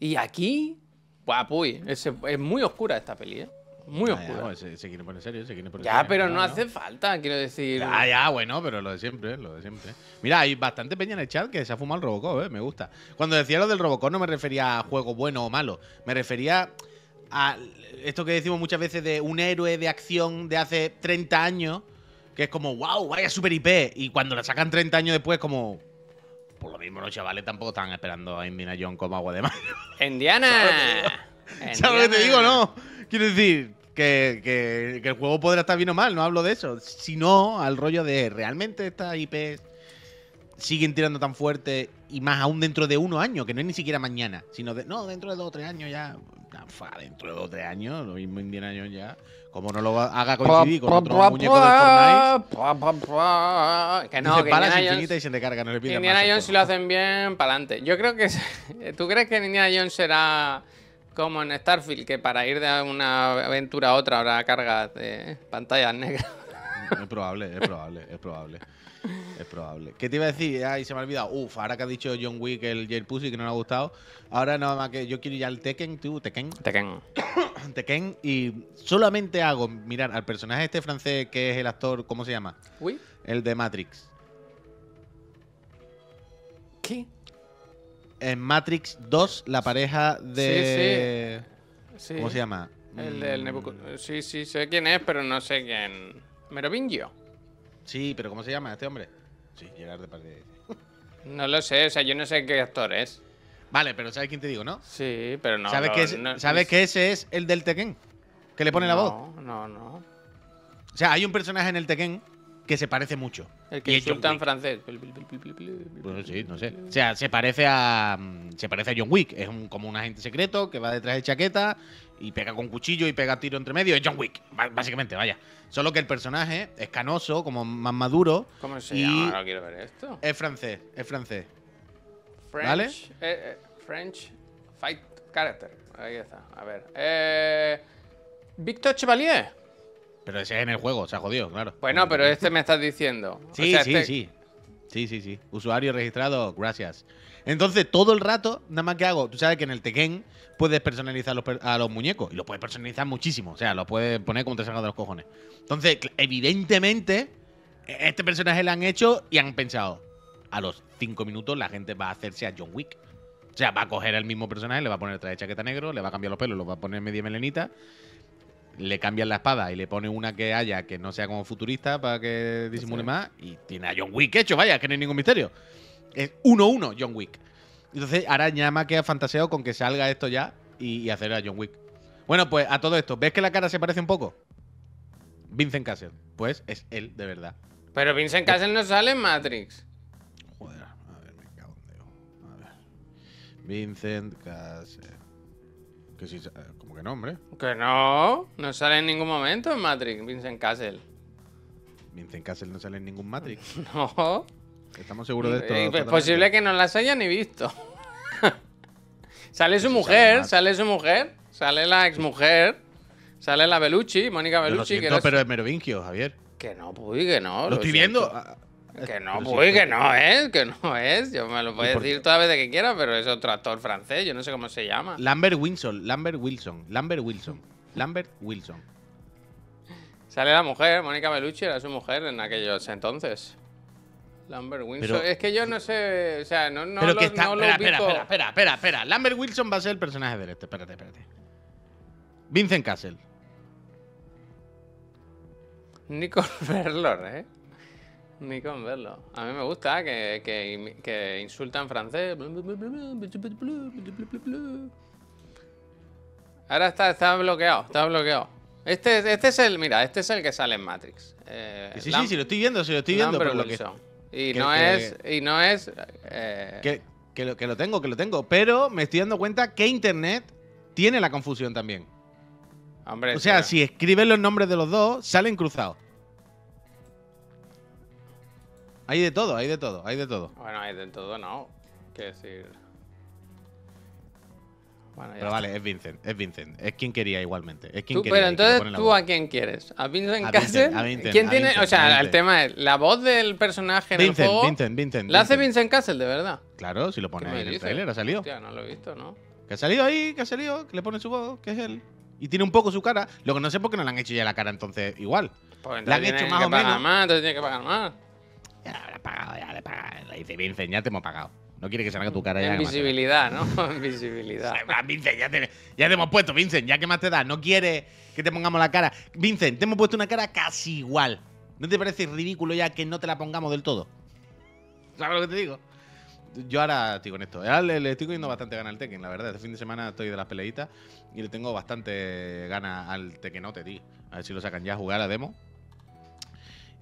Y aquí, guapuy, es, es muy oscura esta peli, ¿eh? Muy Ah, oscura. ya, se, se quiere poner serio, se quiere poner Ya, serio. pero no No, hace falta, quiero decir. Ya, ya, bueno, pero lo de siempre, lo de siempre. Mira, hay bastante peña en el chat que se ha fumado el Robocop, ¿eh? Me gusta. Cuando decía lo del Robocop no me refería a juego bueno o malo. Me refería a esto que decimos muchas veces de un héroe de acción de hace 30 años, que es como, wow, vaya super IP. Y cuando la sacan 30 años después, como... Por lo mismo, los chavales tampoco estaban esperando a Indiana Jones como agua de mar. Indiana. ¿Sabes lo que te digo, no? Quiero decir que, que- que el juego podrá estar bien o mal, no hablo de eso. Sino al rollo de realmente estas IPs siguen tirando tan fuerte y más aún dentro de unos años, que no es ni siquiera mañana, sino de, no, dentro de dos o tres años ya Ah, fa, Dentro de dos o tres años, lo mismo Indiana Jones ya. Como no lo haga coincidir con otro muñeco de Fortnite. Que no, dice que balas Indiana Jones, y se te carga, no le Indiana más Jones si lo hacen bien, para adelante. Yo creo que... ¿Tú crees que en Indiana Jones será como en Starfield, que para ir de una aventura a otra habrá cargas de pantallas negras? Es probable, es probable, es probable. Es probable. ¿Qué te iba a decir? Ay, se me ha olvidado. Uf, ahora que ha dicho John Wick el Jail Pussy que no le ha gustado. Ahora nada más que yo quiero ir al Tekken, tú, Tekken. Tekken. Tekken y solamente hago mirar al personaje este francés que es el actor, ¿cómo se llama? Uy, El de Matrix. ¿qué? En Matrix 2, la pareja de. Sí. ¿Cómo se llama? El del Nebuchadnezzar. Sí, sí, sé quién es, pero no sé quién. Merovingio. Sí, pero ¿cómo se llama este hombre? Sí, Gerard Depardieu. No lo sé, o sea, yo no sé qué actor es. Vale, pero ¿sabes quién te digo, no? Sí, pero no. ¿Sabes, no, que, es- no- ¿sabes que ese es el del Tekken? Que le pone la voz. No, no, no. O sea, hay un personaje en el Tekken que se parece mucho. El que Y insulta en francés. Bueno, sí, no sé. O sea, se parece a. mm, Se parece a John Wick. Es un, como un agente secreto que va detrás de chaqueta y pega con cuchillo y pega tiro entre medio. Es John Wick, básicamente, vaya. Solo que el personaje es canoso, como más maduro. ¿Cómo se Y- llama? No quiero ver esto. Es francés, es francés. French, ¿vale? eh, eh, French Fight Character. Ahí está. A ver. Eh, Victor Chevalier. Pero ese es en el juego, se ha jodido, claro. Bueno, pero este me estás diciendo. O Sí, sea, sí, este- sí. Sí, sí, sí. Usuario registrado, gracias. Entonces, todo el rato, nada más que hago, tú sabes que en el Tekken puedes personalizar los a los muñecos y los puedes personalizar muchísimo. O sea, los puedes poner como te salga de los cojones. Entonces, evidentemente, e- este personaje lo han hecho y han pensado, a los cinco minutos la gente va a hacerse a John Wick. O sea, va a coger al mismo personaje, le va a poner traje de chaqueta negro, le va a cambiar los pelos, lo va a poner media melenita, le cambian la espada y le pone una que haya que no sea como futurista para que disimule Sí. más y tiene a John Wick hecho, vaya, que no hay ningún misterio. Es 1-1 John Wick. Entonces, ahora ya más que ha fantaseado con que salga esto ya y, y hacer a John Wick. Bueno, pues a todo esto, ¿ves que la cara se parece un poco? Vincent Castle. Pues es él, de verdad. Pero Vincent Castle no sale en Matrix. Joder, a ver, me cago en Dios. A ver. Vincent Castle. Que sí, eh, que no, hombre. Que no. No sale en ningún momento en Matrix, Vincent Castle. Vincent Castle no sale en ningún Matrix. No. Estamos seguros de esto. Eh, Es totalmente? posible que no las haya ni visto. sale su Eso mujer, sale sale su mujer, sale la exmujer, sale la Belucci, Mónica Yo lo Belucci. siento, que, era- pero es Merovingio, Javier. que no, puy, que no. lo estoy viendo. siento. Que no, esto- que no es, que no es. Yo me lo puedo decir qué? toda vez que quiera, pero es otro actor francés, yo no sé cómo se llama. Lambert Wilson, Lambert Wilson, Lambert Wilson, Lambert Wilson. Sale la mujer, Mónica Bellucci era su mujer en aquellos entonces. Lambert. Pero- es que yo no sé, o sea, no, no pero lo, que está. no lo espera, espera, espera, espera, espera, espera. Lambert Wilson va a ser el personaje del este. Espérate, espérate. Vincent Castle. Ni con verlo, ¿eh? Ni con verlo. A mí me gusta que, que, imi- que insulta en francés. Ahora está, está bloqueado, está bloqueado. Este, este es el, mira, este es el que sale en Matrix. Eh, sí, Lam- sí, sí, lo estoy viendo, sí, lo estoy viendo, pero lo que. Y que- no es, y no es, eh, que, que lo, que lo tengo, que lo tengo. Pero me estoy dando cuenta que Internet tiene la confusión también. hombre, O sea, si escriben los nombres de los dos, salen cruzados. Hay de todo, hay de todo, hay de todo. Bueno, hay de todo, no. Quiero decir. Bueno, Pero está. vale, es Vincent, es Vincent. Es quien quería igualmente. Es quien Tú- quería. pero entonces, ¿tú a quién quieres? ¿A Vincent Vincent, ¿Quién a tiene.? Vincent, o sea, el tema es. La voz del personaje en Vincent, el juego. Vincent, Vincent. ¿La hace Vincent. Castle, de verdad? Claro, si lo ¿Qué pone ahí en el trailer, ha salido. Hostia, no lo he visto, ¿no? Que ha salido ahí, que ha salido, que le pone su voz, que es él. Y tiene un poco su cara. Lo que no sé por qué no le han hecho ya la cara entonces igual. Pues Le han entonces hecho más que o pagar menos. más, entonces tiene que pagar más. Ya le ha pagado, ya le he pagado. Le dice Vincent, ya te hemos pagado. No quiere que salga tu cara ya. En que más te da. visibilidad, ¿no? En visibilidad. Ah, Vincent, ya te, ya te hemos puesto, Vincent, ya que más te da. No quiere que te pongamos la cara. Vincent, te hemos puesto una cara casi igual. ¿No te parece ridículo ya que no te la pongamos del todo? ¿Sabes lo que te digo? Yo ahora estoy con esto. Ahora le, le estoy cogiendo bastante ganas al Tekken, la verdad. Este fin de semana estoy de las peleitas y le tengo bastante ganas al Tekkenote, tío. A ver si lo sacan ya a jugar a la demo.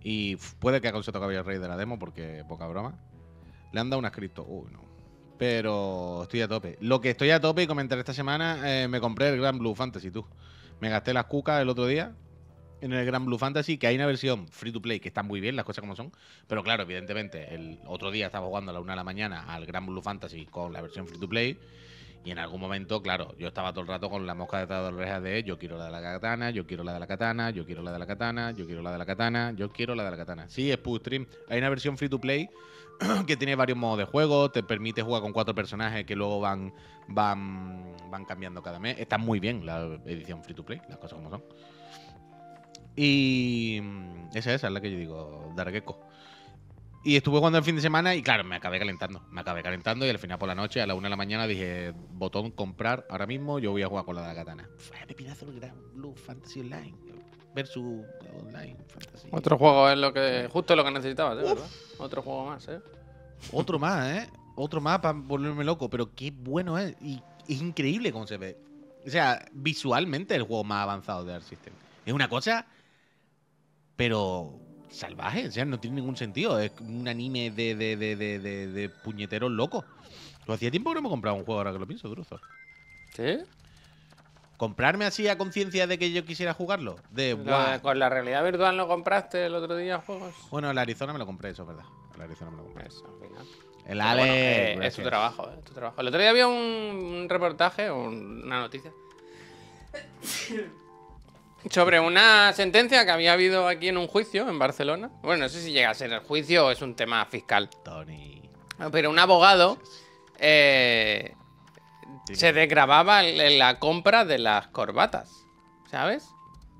Y puede que haga un Soto Caballo Rey de la demo porque poca broma. Le han dado una cripto. Uy, no. Pero estoy a tope. Lo que estoy a tope y comentar esta semana, eh, me compré el Gran Blue Fantasy, tú. Me gasté las cucas el otro día en el Gran Blue Fantasy, que hay una versión free to play que está muy bien, las cosas como son. Pero claro, evidentemente, el otro día estaba jugando a la una de la mañana al Gran Blue Fantasy con la versión free to play. Y en algún momento, claro, yo estaba todo el rato con la mosca detrás de las orejas de yo quiero la de la katana, yo quiero la de la katana, yo quiero la de la katana, yo quiero la de la katana, yo quiero la de la katana. Sí, es Stream. Hay una versión free to play que tiene varios modos de juego, te permite jugar con cuatro personajes que luego van, van, van cambiando cada mes. Está muy bien la edición free to play, las cosas como son. Y mm, esa, esa es la que yo digo, Dargeco. Y estuve jugando el fin de semana y claro, me acabé calentando. Me acabé calentando y al final por la noche, a la una de la mañana, dije, botón comprar ahora mismo, yo voy a jugar con la de la katana. Fue pedazo el Gran Blue Fantasy Online versus Online Fantasy. Otro juego es lo que justo lo que necesitabas, ¿eh? ¿verdad? Otro juego más, ¿eh? Otro más, ¿eh? Otro más para volverme loco, pero qué bueno es. Y es increíble cómo se ve. O sea, visualmente el juego más avanzado de Art System. Es una cosa, pero salvaje, o sea, no tiene ningún sentido. Es un anime de, de, de, de, de, de puñeteros locos. Lo hacía tiempo que no me compraba un juego ahora que lo pienso, Druzo. ¿Sí? Comprarme así a conciencia de que yo quisiera jugarlo. De, de- ¿Con la realidad virtual no compraste el otro día juegos? Bueno, el Arizona me lo compré, eso es verdad. El Arizona me lo compré. Eso, al final. El Ale. bueno, eh, es tu trabajo, ¿eh? es tu trabajo. El otro día había un, reportaje, un- una noticia, sobre una sentencia que había habido aquí en un juicio en Barcelona. Bueno, no sé si llega a ser el juicio o es un tema fiscal. Tony. Pero un abogado eh, se desgrababa la compra de las corbatas, ¿sabes?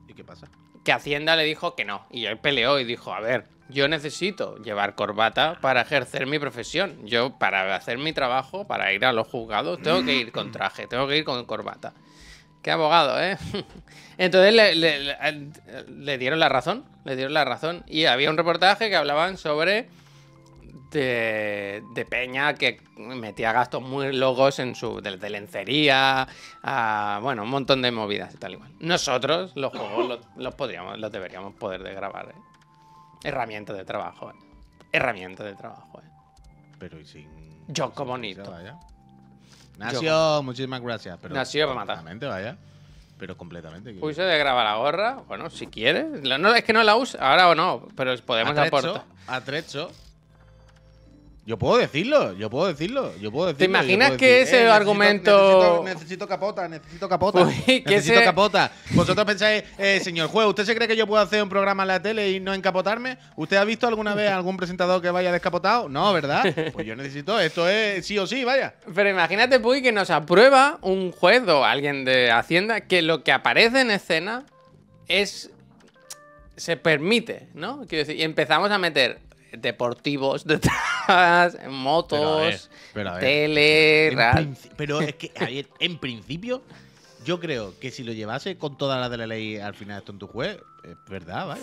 ¿Y qué pasa? que Hacienda le dijo que no. Y él peleó y dijo, a ver, yo necesito llevar corbata para ejercer mi profesión. Yo, para hacer mi trabajo, para ir a los juzgados, tengo que ir con traje, tengo que ir con corbata. Qué abogado, ¿eh? Entonces le, le- le- le dieron la razón, le dieron la razón. Y había un reportaje que hablaban sobre de, de Peña que metía gastos muy locos en su de, de lencería, a, bueno, un montón de movidas y tal igual. Nosotros los juegos los, los podríamos, los deberíamos poder de grabar. ¿eh? Herramienta de trabajo. ¿eh? Herramienta de trabajo. ¿eh? Pero y sin. Yo como prisa, Nació, muchísimas gracias. Pero Nació para matar. Completamente, vaya. Pero completamente. quiero Puse de grabar la gorra, bueno, si quieres. No, es que no la usa, ahora o no, pero podemos aportar. Atrecho. Yo puedo decirlo, yo puedo decirlo, yo puedo decirlo. yo imaginas que decir, ese necesito- argumento- Necesito, necesito capota, necesito capota. Uy, que necesito ese- capota. Vosotros pensáis, eh, señor juez, ¿usted se cree que yo puedo hacer un programa en la tele y no encapotarme? ¿Usted ha visto alguna vez algún presentador que vaya descapotado? No, ¿verdad? Pues yo necesito, esto es sí o sí, vaya. Pero imagínate, Puy, que nos aprueba un juez o alguien de Hacienda que lo que aparece en escena es. se permite, ¿no? Quiero decir, y empezamos a meter deportivos detrás, motos, Pero a ver, pero a ver. tele, En Pero es que, a ver, en principio, yo creo que si lo llevase con toda la de la ley al final esto en tu juez, es verdad, vaya.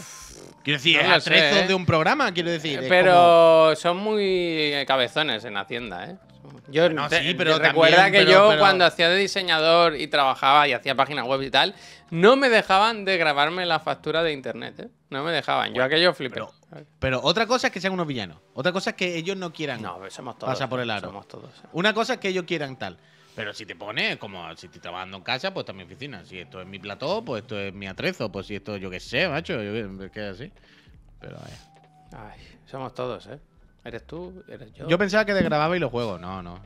Quiero decir, No es sé, ¿eh? de un programa, quiero decir. como- Pero son muy cabezones en Hacienda, ¿eh? Yo Bueno, te- sí, pero recuerda también, que pero- yo pero- cuando hacía de diseñador y trabajaba y hacía páginas web y tal, no me dejaban de grabarme la factura de internet, ¿eh? No me dejaban. Yo aquello flipé. Pero, pero otra cosa es que sean unos villanos. Otra cosa es que ellos no quieran. no, somos todos. Pasa por el aro. Somos todos. ¿eh? Una cosa es que ellos quieran tal. Pero si te pones, como si estoy trabajando en casa, pues está mi oficina. Si esto es mi plató, pues esto es mi atrezo. Pues si esto, yo qué sé, macho, yo qué- que es así. Pero vaya. Ay, somos todos, ¿eh? Eres tú, eres yo. Yo pensaba que desgrababa y los juegos. No, no.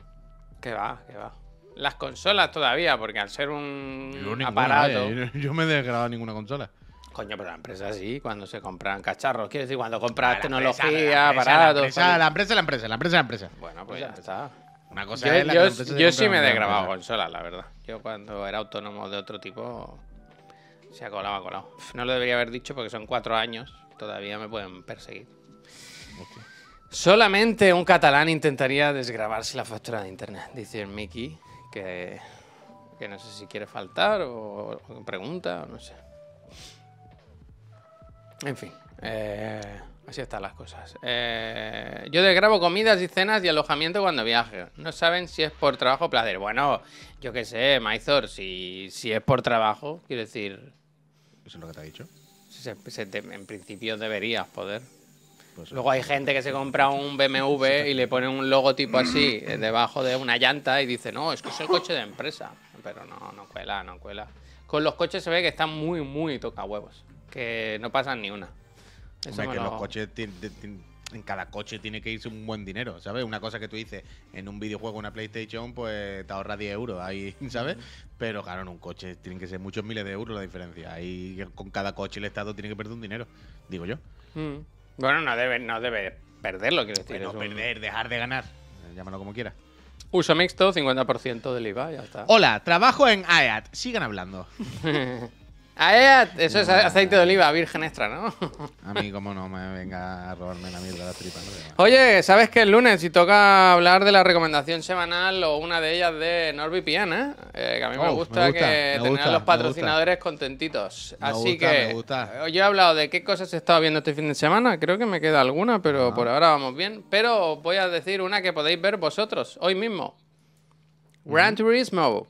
Que va, que va. Las consolas todavía, porque al ser un Yo aparato. Yo, yo me he desgrabado ninguna consola. Coño, pero la empresa sí, cuando se compran cacharros. Quiero decir, cuando compras La tecnología, empresa, la empresa, aparatos. La empresa, la empresa, la empresa, la empresa, la empresa. Bueno, pues ya está. Una cosa Yo, es la que yo- la se yo sí me he desgrabado consolas, la verdad. Yo cuando era autónomo de otro tipo, se ha colado, ha colado. No lo debería haber dicho porque son cuatro años. Todavía me pueden perseguir. Solamente un catalán intentaría desgrabarse la factura de internet, dice el Mickey, que, que no sé si quiere faltar o, o pregunta o no sé. En fin, eh, así están las cosas. Eh, yo desgrabo comidas y cenas y alojamiento cuando viaje. No saben si es por trabajo o placer. Bueno, yo qué sé, Maizor, si, si es por trabajo, quiero decir, Eso es lo que te ha dicho. se- se te- en principio deberías poder. Pues, Luego hay gente que se compra un BMW y le pone un logotipo así eh, debajo de una llanta y dice, no, es que es el coche de empresa. Pero no, no cuela, no cuela. Con los coches se ve que están muy, muy toca huevos. Que no pasan ni una. Eso Hombre, que lo- los coches en cada coche tiene que irse un buen dinero, ¿sabes? Una cosa que tú dices, en un videojuego, una PlayStation, pues te ahorra 10 euros ahí, ¿sabes? Pero claro, en un coche tienen que ser muchos miles de euros la diferencia. Ahí con cada coche el Estado tiene que perder un dinero, digo yo. Mm. Bueno, no debe, no debe perderlo, quiero decir. Bueno, es un perder, dejar de ganar. eh, Llámalo como quieras. Uso mixto, 50% del IVA, ya está. Hola, trabajo en AEAT. Sigan hablando. Eso es aceite de oliva virgen extra, ¿no? A mí, como no me venga a robarme la mierda las tripas. ¿no? Pero- Oye, ¿sabes que el lunes si toca hablar de la recomendación semanal o una de ellas de NordVPN, eh? Eh, que a mí me Oh, gusta, me gusta, que me tener gusta, a los patrocinadores contentitos. Me Así gusta, que me gusta. eh, yo he hablado de qué cosas he estado viendo este fin de semana. Creo que me queda alguna, pero Ah. por ahora vamos bien. Pero voy a decir una que podéis ver vosotros hoy mismo. Gran Turismo.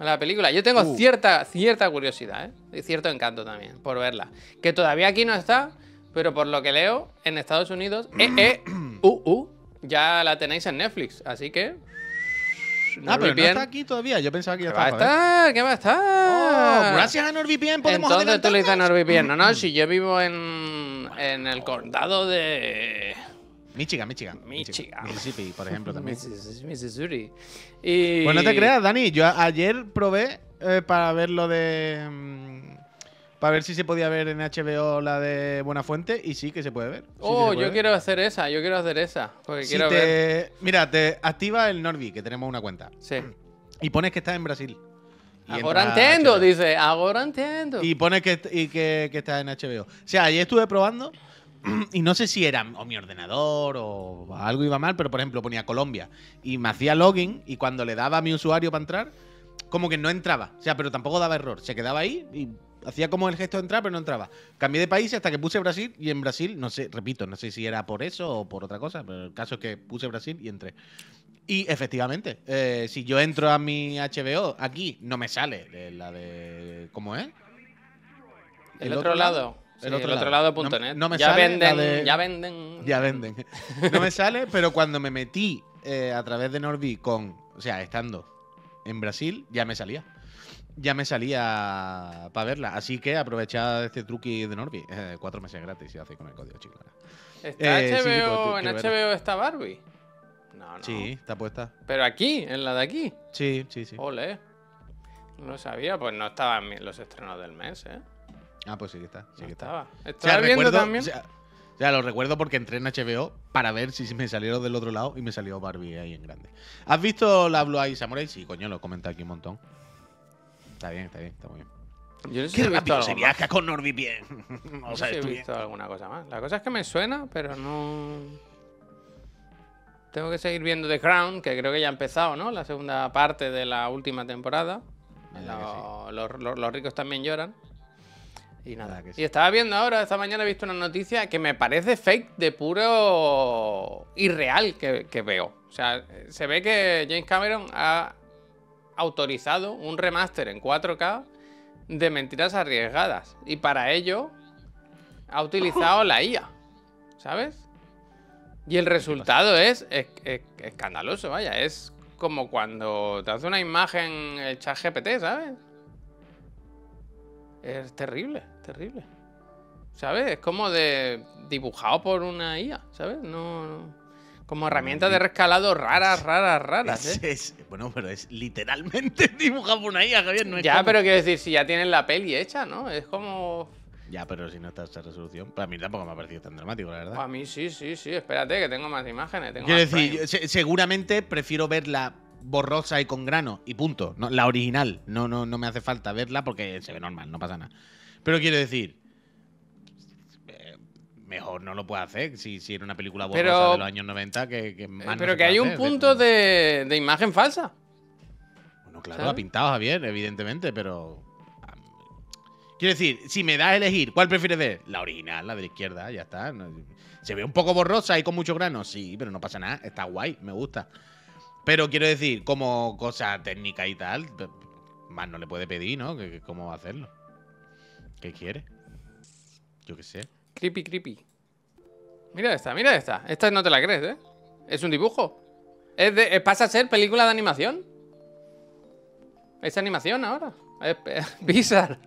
La película. Yo tengo Uh. cierta, cierta curiosidad, ¿eh? Y cierto encanto también por verla. Que todavía aquí no está, pero por lo que leo, en Estados Unidos, eh, eh, uh, uh, ya la tenéis en Netflix. Así que. Ah, pero no está aquí todavía. Yo pensaba que ya ¿Qué va a estaba. estar? ¿Qué va a estar? Oh, gracias a NordVPN podemos Entonces tú le dices adelantarnos. NordVPN. No, no, si yo vivo en, en el condado de Michigan, Michigan. Michigan. Mississippi, por ejemplo, también. Missis- Missouri. Y... Pues no te creas, Dani. Yo ayer probé eh, para ver lo de. mm, para ver si se podía ver en HBO la de Buenafuente y sí que se puede ver. sí Oh, puede yo ver. quiero hacer esa, yo quiero hacer esa. Porque Si quiero te- ver. Mira, te activa el Norvi, que tenemos una cuenta. Sí. Y pones que estás en Brasil. Ahora entiendo, HBO. dice. Ahora entiendo. Y pone que, y que, que está en HBO. O sea, ayer estuve probando y no sé si era o mi ordenador o algo iba mal, pero por ejemplo ponía Colombia y me hacía login y cuando le daba a mi usuario para entrar, como que no entraba. O sea, pero tampoco daba error. Se quedaba ahí y hacía como el gesto de entrar, pero no entraba. Cambié de país hasta que puse Brasil y en Brasil, no sé, repito, no sé si era por eso o por otra cosa, pero el caso es que puse Brasil y entré. Y efectivamente, eh, si yo entro a mi HBO, aquí no me sale la de. ¿Cómo es? el, otro, lado. Sí, El el otro otro, lado. lado. punto No- net. no me ya sale venden, de- ya venden. Ya venden. No me sale, pero cuando me metí eh, a través de Norby con. O sea, estando en Brasil, ya me salía. Ya me salía para verla. Así que aprovechad este truqui de Norby. Eh, cuatro meses gratis si hacéis con el código chiclana. ¿Está Eh, sí, pues, en verla. HBO está Barbie? No, no. Sí, está puesta. Pero aquí, en la de aquí. Sí, sí, sí. Ole. No sabía, pues no estaban los estrenos del mes, ¿eh? Ah, pues sí que está. Sí No que está. estaba. O sea, Estaba viendo recuerdo, también. O sea, o sea, lo recuerdo porque entré en HBO para ver si me salieron del otro lado y me salió Barbie ahí en grande. ¿Has visto la Blue Eye Samurai? Sí, coño, lo comenta aquí un montón. Está bien, está bien, está muy bien. Yo no sé si Qué he rápido se viaja con NordVPN. No sé si he bien. visto alguna cosa más. La cosa es que me suena, pero no. Tengo que seguir viendo The Crown, que creo que ya ha empezado, ¿no? La segunda parte de la última temporada. Los ricos también lloran. Y nada. Que sí. Y estaba viendo ahora, esta mañana he visto una noticia que me parece fake de puro irreal que, que veo. O sea, se ve que James Cameron ha autorizado un remaster en 4K de mentiras arriesgadas. Y para ello ha utilizado la IA. ¿Sabes? Y el resultado es, es- es escandaloso, vaya. Es como cuando te hace una imagen el chat GPT, ¿sabes? Es terrible, terrible. ¿Sabes? Es como de dibujado por una IA, ¿sabes? No, no- Como herramientas de rescalado raras, raras, raras, Es- ¿eh? es- bueno, pero es literalmente dibujado por una IA, Javier. No es Ya, como- pero quiero decir, si ya tienen la peli hecha, ¿no? Es como... Ya, pero si no está esa resolución. Para mí tampoco me ha parecido tan dramático, la verdad. A mí sí, sí, sí. Espérate, que tengo más imágenes. Tengo Quiero más decir, se- seguramente prefiero verla borrosa y con grano y punto. No, la original. No, no, no me hace falta verla porque se ve normal, no pasa nada. Pero quiero decir, eh, mejor no lo puede hacer si, si era una película borrosa Pero- de los años 90 que, que más no Pero que hay un hacer, punto de, de imagen falsa. Bueno, claro, ¿sabes? ha pintado Javier, evidentemente, pero. Quiero decir, si me das a elegir, ¿cuál prefieres ver? La original, la de la izquierda, ya está. se ve un poco borrosa y con mucho grano, sí, pero no pasa nada, está guay, me gusta. Pero quiero decir, como cosa técnica y tal, más no le puede pedir, ¿no? Que- que ¿Cómo hacerlo? ¿Qué quiere? Yo qué sé. Creepy, creepy. Mira esta, mira esta. Esta no te la crees, ¿eh? Es un dibujo. Es de, eh, pasa a ser película de animación. Es animación ahora. Es Bizarre.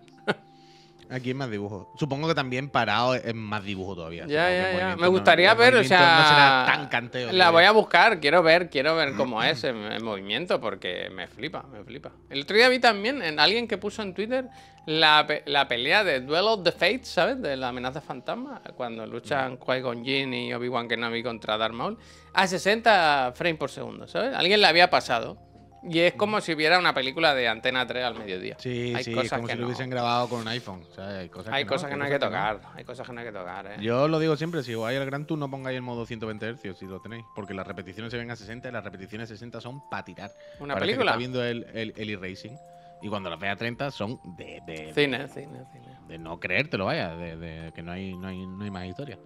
Aquí es más dibujo. Supongo que también parado es más dibujo todavía. Ya, ya, Me gustaría ver, o sea. No será tan canteo. La voy a buscar, quiero ver, quiero ver cómo es el, el movimiento, porque me flipa, me flipa. El otro día vi también en alguien que puso en Twitter la, la pelea de Duel of the Fates, ¿sabes? De la amenaza fantasma, cuando luchan Qui-Gon Jinn y Obi-Wan Kenobi contra Darth Maul, a 60 frames por segundo, ¿sabes? Alguien le había pasado. Y es como si hubiera una película de Antena 3 al mediodía. Sí, hay sí, cosas como que si lo no. hubiesen grabado con un iPhone. ¿sabes? Hay cosas Hay que cosas que no hay que tocar, hay cosas que no hay que tocar, ¿eh? Yo lo digo siempre, si vais al Gran Tour no pongáis el modo 120 Hz si lo tenéis, porque las repeticiones se ven a 60 y las repeticiones 60 son para tirar. ¿Una Parece que película? está viendo el, el, el e-racing y cuando las veas a 30 son de, de, Cine, cine, cine. de no creértelo, vaya, de, de que no hay, no, hay, no hay más historia.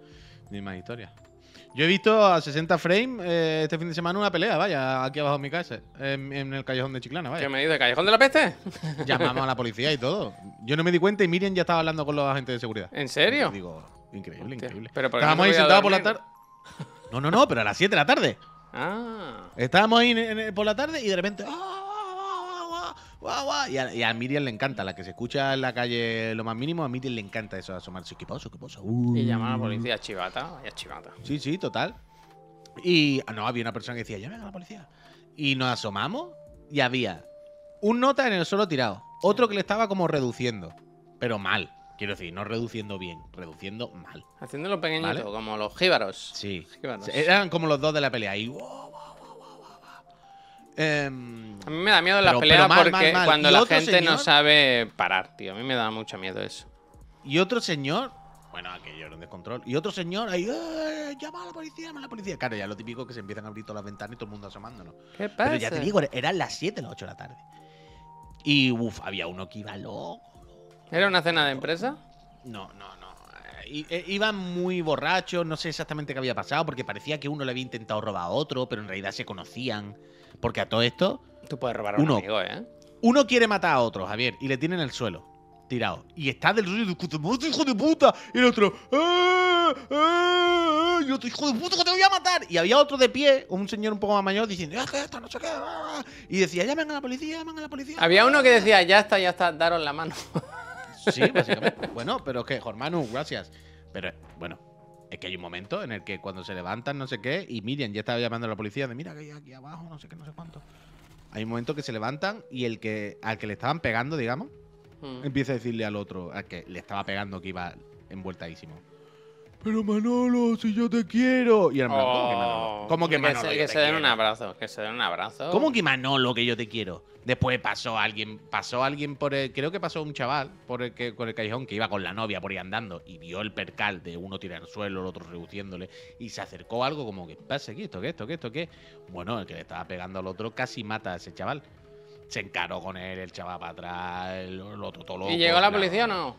No hay más historia. Yo he visto a 60 frames eh, este fin de semana una pelea, vaya, aquí abajo en mi casa, en, en el callejón de Chiclana, ¿Qué vaya. me dice? ¿Callejón de la peste? Llamamos a la policía y todo. Yo no me di cuenta y Miriam ya estaba hablando con los agentes de seguridad. ¿En serio? Digo, increíble, Hostia, increíble. pero ¿por qué Estábamos ahí sentados por la tarde. No, no, no, pero a las 7 de la tarde. Ah. Estábamos ahí en- en- por la tarde y de repente. ¡ah, guau, guau, guau! Y, a, y a Miriam le encanta, la que se escucha en la calle lo más mínimo, a Miriam le encanta eso, asomarse. ¿Qué pasa? ¿Qué pasa? Uh. Y llamar a la policía chivata. Vaya chivata. Sí, sí, total. Y ah, no, había una persona que decía, llamen a la policía. Y nos asomamos y había un nota en el suelo tirado, otro que le estaba como reduciendo, pero mal. Quiero decir, no reduciendo bien, reduciendo mal. Haciéndolo pequeñito, Vale. como los jíbaros. Sí. Jíbaros. Eran como los dos de la pelea. Y, guau, Em, A mí me da miedo las Pero- peleas pero mal, porque mal, mal. cuando la gente no señor- sabe parar, tío. A mí me da mucho miedo eso. Y otro señor, bueno, aquello era un descontrol. Y otro señor ahí, "Eh, llama a la policía, llama a la policía. Claro, ya lo típico que se empiezan a abrir todas las ventanas y todo el mundo asomándonos. ¿Qué pasa? Pero ya te digo, eran las 7, las 8 de la tarde. Y uff, había uno que iba loco. ¿Era una cena de empresa? No, no, no. Eh, i- eh, iban muy borrachos, no sé exactamente qué había pasado, porque parecía que uno le había intentado robar a otro, pero en realidad se conocían. Porque a todo esto, Tú puedes robar a un Uno. amigo, ¿eh? Uno quiere matar a otro, Javier, y le tiene en el suelo, tirado. Y está del rollo de "¡Puta madre, hijo de puta. Y el otro, ¡eh! ¡eh! Y otro, hijo de puta, que te voy a matar. Y había otro de pie, un señor un poco más mayor, diciendo, es que esto no sé qué. ah". Y decía, llamen a la policía, llamen a la policía. Había uno que decía, ya está, ya está, daros la mano. Sí, básicamente. bueno, pero es que, Jormanu, gracias. Pero, bueno, es que hay un momento en el que cuando se levantan, no sé qué, y Miriam ya estaba llamando a la policía de, mira que hay aquí abajo, no sé qué, no sé cuánto. Hay un momento que se levantan y el que al que le estaban pegando, digamos, Mm. empieza a decirle al otro, al que le estaba pegando que iba envueltadísimo. Pero Manolo, si yo te quiero. Y el Manolo, ¿cómo que Manolo? ¿Cómo que Oh, Manolo? que te se den un abrazo, que se den un abrazo. ¿Cómo que Manolo que yo te quiero? Después pasó alguien, pasó alguien por el, creo que pasó un chaval por el que, por el callejón que iba con la novia por ahí andando y vio el percal de uno tirar al suelo, el otro reduciéndole y se acercó algo como que pasa aquí esto, que esto, que esto, que bueno, el que le estaba pegando al otro casi mata a ese chaval. Se encaró con él, el chaval para atrás, el, el otro todo loco. ¿Y llegó la policía o no?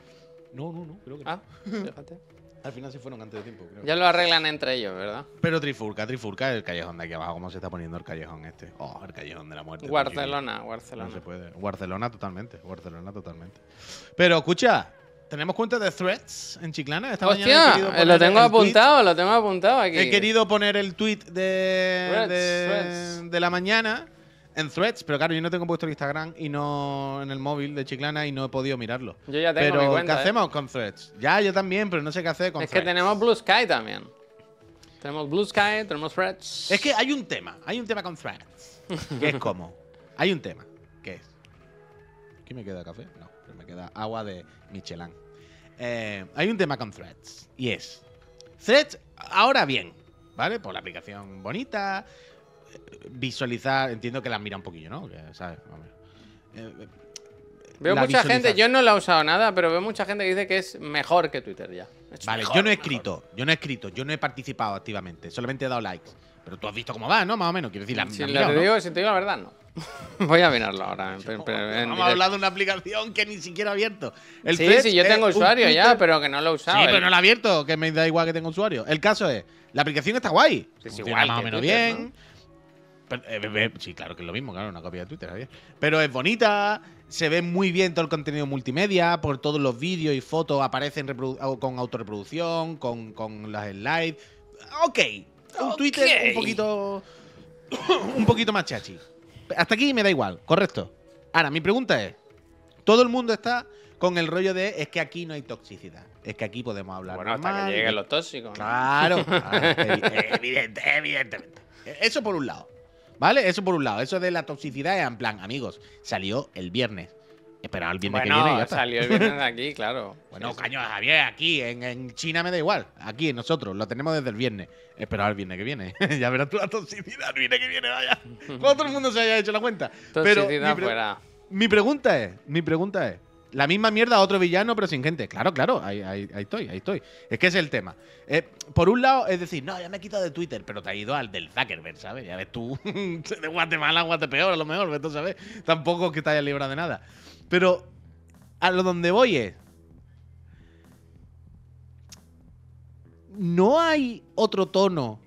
No, no, no, creo que no. Ah, fíjate. Al final se fueron antes de tiempo, creo. Ya lo arreglan entre ellos, ¿verdad? Pero trifurca, trifurca, el callejón de aquí abajo, cómo se está poniendo el callejón este. Oh, el callejón de la muerte. Barcelona, No Barcelona. se puede. Barcelona totalmente. Barcelona totalmente. Pero escucha, tenemos cuenta de threads en Chiclana. Esta mañana he Hostia, querido eh, poner lo tengo el tweet- apuntado, lo tengo apuntado aquí. He querido poner el tweet de, Threads, de, threads. de la mañana en threads, pero claro, yo no tengo puesto el Instagram y no en el móvil de Chiclana y no he podido mirarlo. Yo ya tengo pero, mi cuenta, ¿qué ¿eh? hacemos con threads? Ya, yo también, pero no sé qué hacer con Es que threads. tenemos Blue Sky también. Tenemos Blue Sky, tenemos Threads. Es que hay un tema, hay un tema con threads. Que es como. Hay un tema. que es? ¿Aquí me queda café? No, pero me queda agua de Michelin. Eh, hay un tema con threads. Y es. Threads, ahora bien, ¿vale? Por la aplicación bonita. Eh, Visualizar, entiendo que la mira un poquillo, ¿no? Que, ¿sabes? Hombre. Eh, Veo mucha gente, yo no la he usado nada, pero veo mucha gente que dice que es mejor que Twitter ya. Es Vale, mejor, yo no he mejor. escrito, yo no he escrito, yo no he participado activamente, solamente he dado likes. Pero tú has visto cómo va, ¿no? Más o menos, quiero decir, la, Si, la mirado, ¿no? digo, si te digo la verdad, no. Voy a mirarlo ahora. directo. hablar de una aplicación que ni siquiera he abierto. El sí, sí, yo tengo usuario ya, pero que no lo he usado. Sí, pero no la he abierto, que me da igual que tenga usuario. El caso es, la aplicación está guay. Sí, funciona igual más o menos Twitter, bien. Eh, eh, sí, claro que es lo mismo, claro, una copia de Twitter. Pero es bonita, se ve muy bien todo el contenido multimedia, por todos los vídeos y fotos aparecen con autorreproducción, con, con las slides. Ok. Un Twitter un poquito. un poquito más chachi. Hasta aquí me da igual, correcto. Ahora, mi pregunta es: todo el mundo está con el rollo de es que aquí no hay toxicidad. Es que aquí podemos hablar. Bueno, hasta que lleguen los tóxicos. ¿no? Claro, claro, evi- evidente, evidentemente. Eso por un lado. ¿Vale? Eso por un lado. Eso de la toxicidad es en plan, amigos, salió el viernes. Esperad el viernes que viene y ya Bueno, está. salió el viernes de aquí, claro. Bueno, Sí, caño, Javier, aquí en, en China me da igual. Aquí nosotros lo tenemos desde el viernes. Esperad el viernes que viene. ya verás tú la toxicidad el viernes que viene, vaya. Cuando todo el mundo se haya hecho la cuenta. Pero Toxicidad mi, pre- fuera. mi pregunta es, mi pregunta es, la misma mierda a otro villano pero sin gente. Claro, claro, ahí, estoy, ahí estoy. Es que es el tema. Eh, por un lado, es decir, no, ya me he quitado de Twitter, pero te ha ido al del Zuckerberg, ¿sabes? Ya ves tú, de Guatemala Guatepeor, a lo mejor, ves tú, ¿sabes? Tampoco es que te hayas librado de nada. Pero a lo donde voy es, ¿no hay otro tono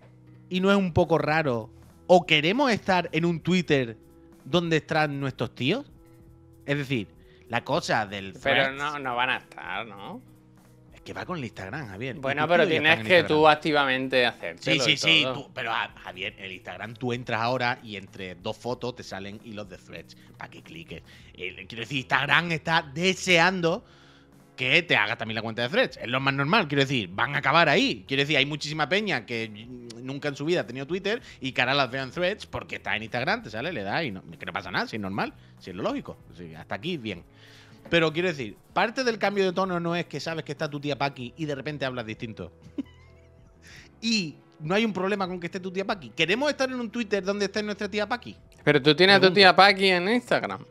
y no es un poco raro? ¿O queremos estar en un Twitter donde están nuestros tíos? Es decir, la cosa del Pero no, no van a estar, ¿no? es que va con el Instagram, Javier. Bueno, pero tienes en que tú activamente hacértelo Sí, sí, sí. tú- pero ah, Javier, el Instagram tú entras ahora y entre dos fotos te salen hilos de threads para que cliques. El- quiero decir, Instagram está deseando que te hagas también la cuenta de threads. Es lo más normal, quiero decir, van a acabar ahí. Quiero decir, hay muchísima peña que nunca en su vida ha tenido Twitter y que ahora las vean threads porque está en Instagram, te sale, le da y no, que no pasa nada, si es normal, si es lo lógico. Sí, hasta aquí, bien. Pero quiero decir, parte del cambio de tono no es que sabes que está tu tía Paqui y de repente hablas distinto. y no hay un problema con que esté tu tía Paqui. ¿Queremos estar en un Twitter donde esté nuestra tía Paqui? Pero tú tienes a tu tía Paqui en Instagram.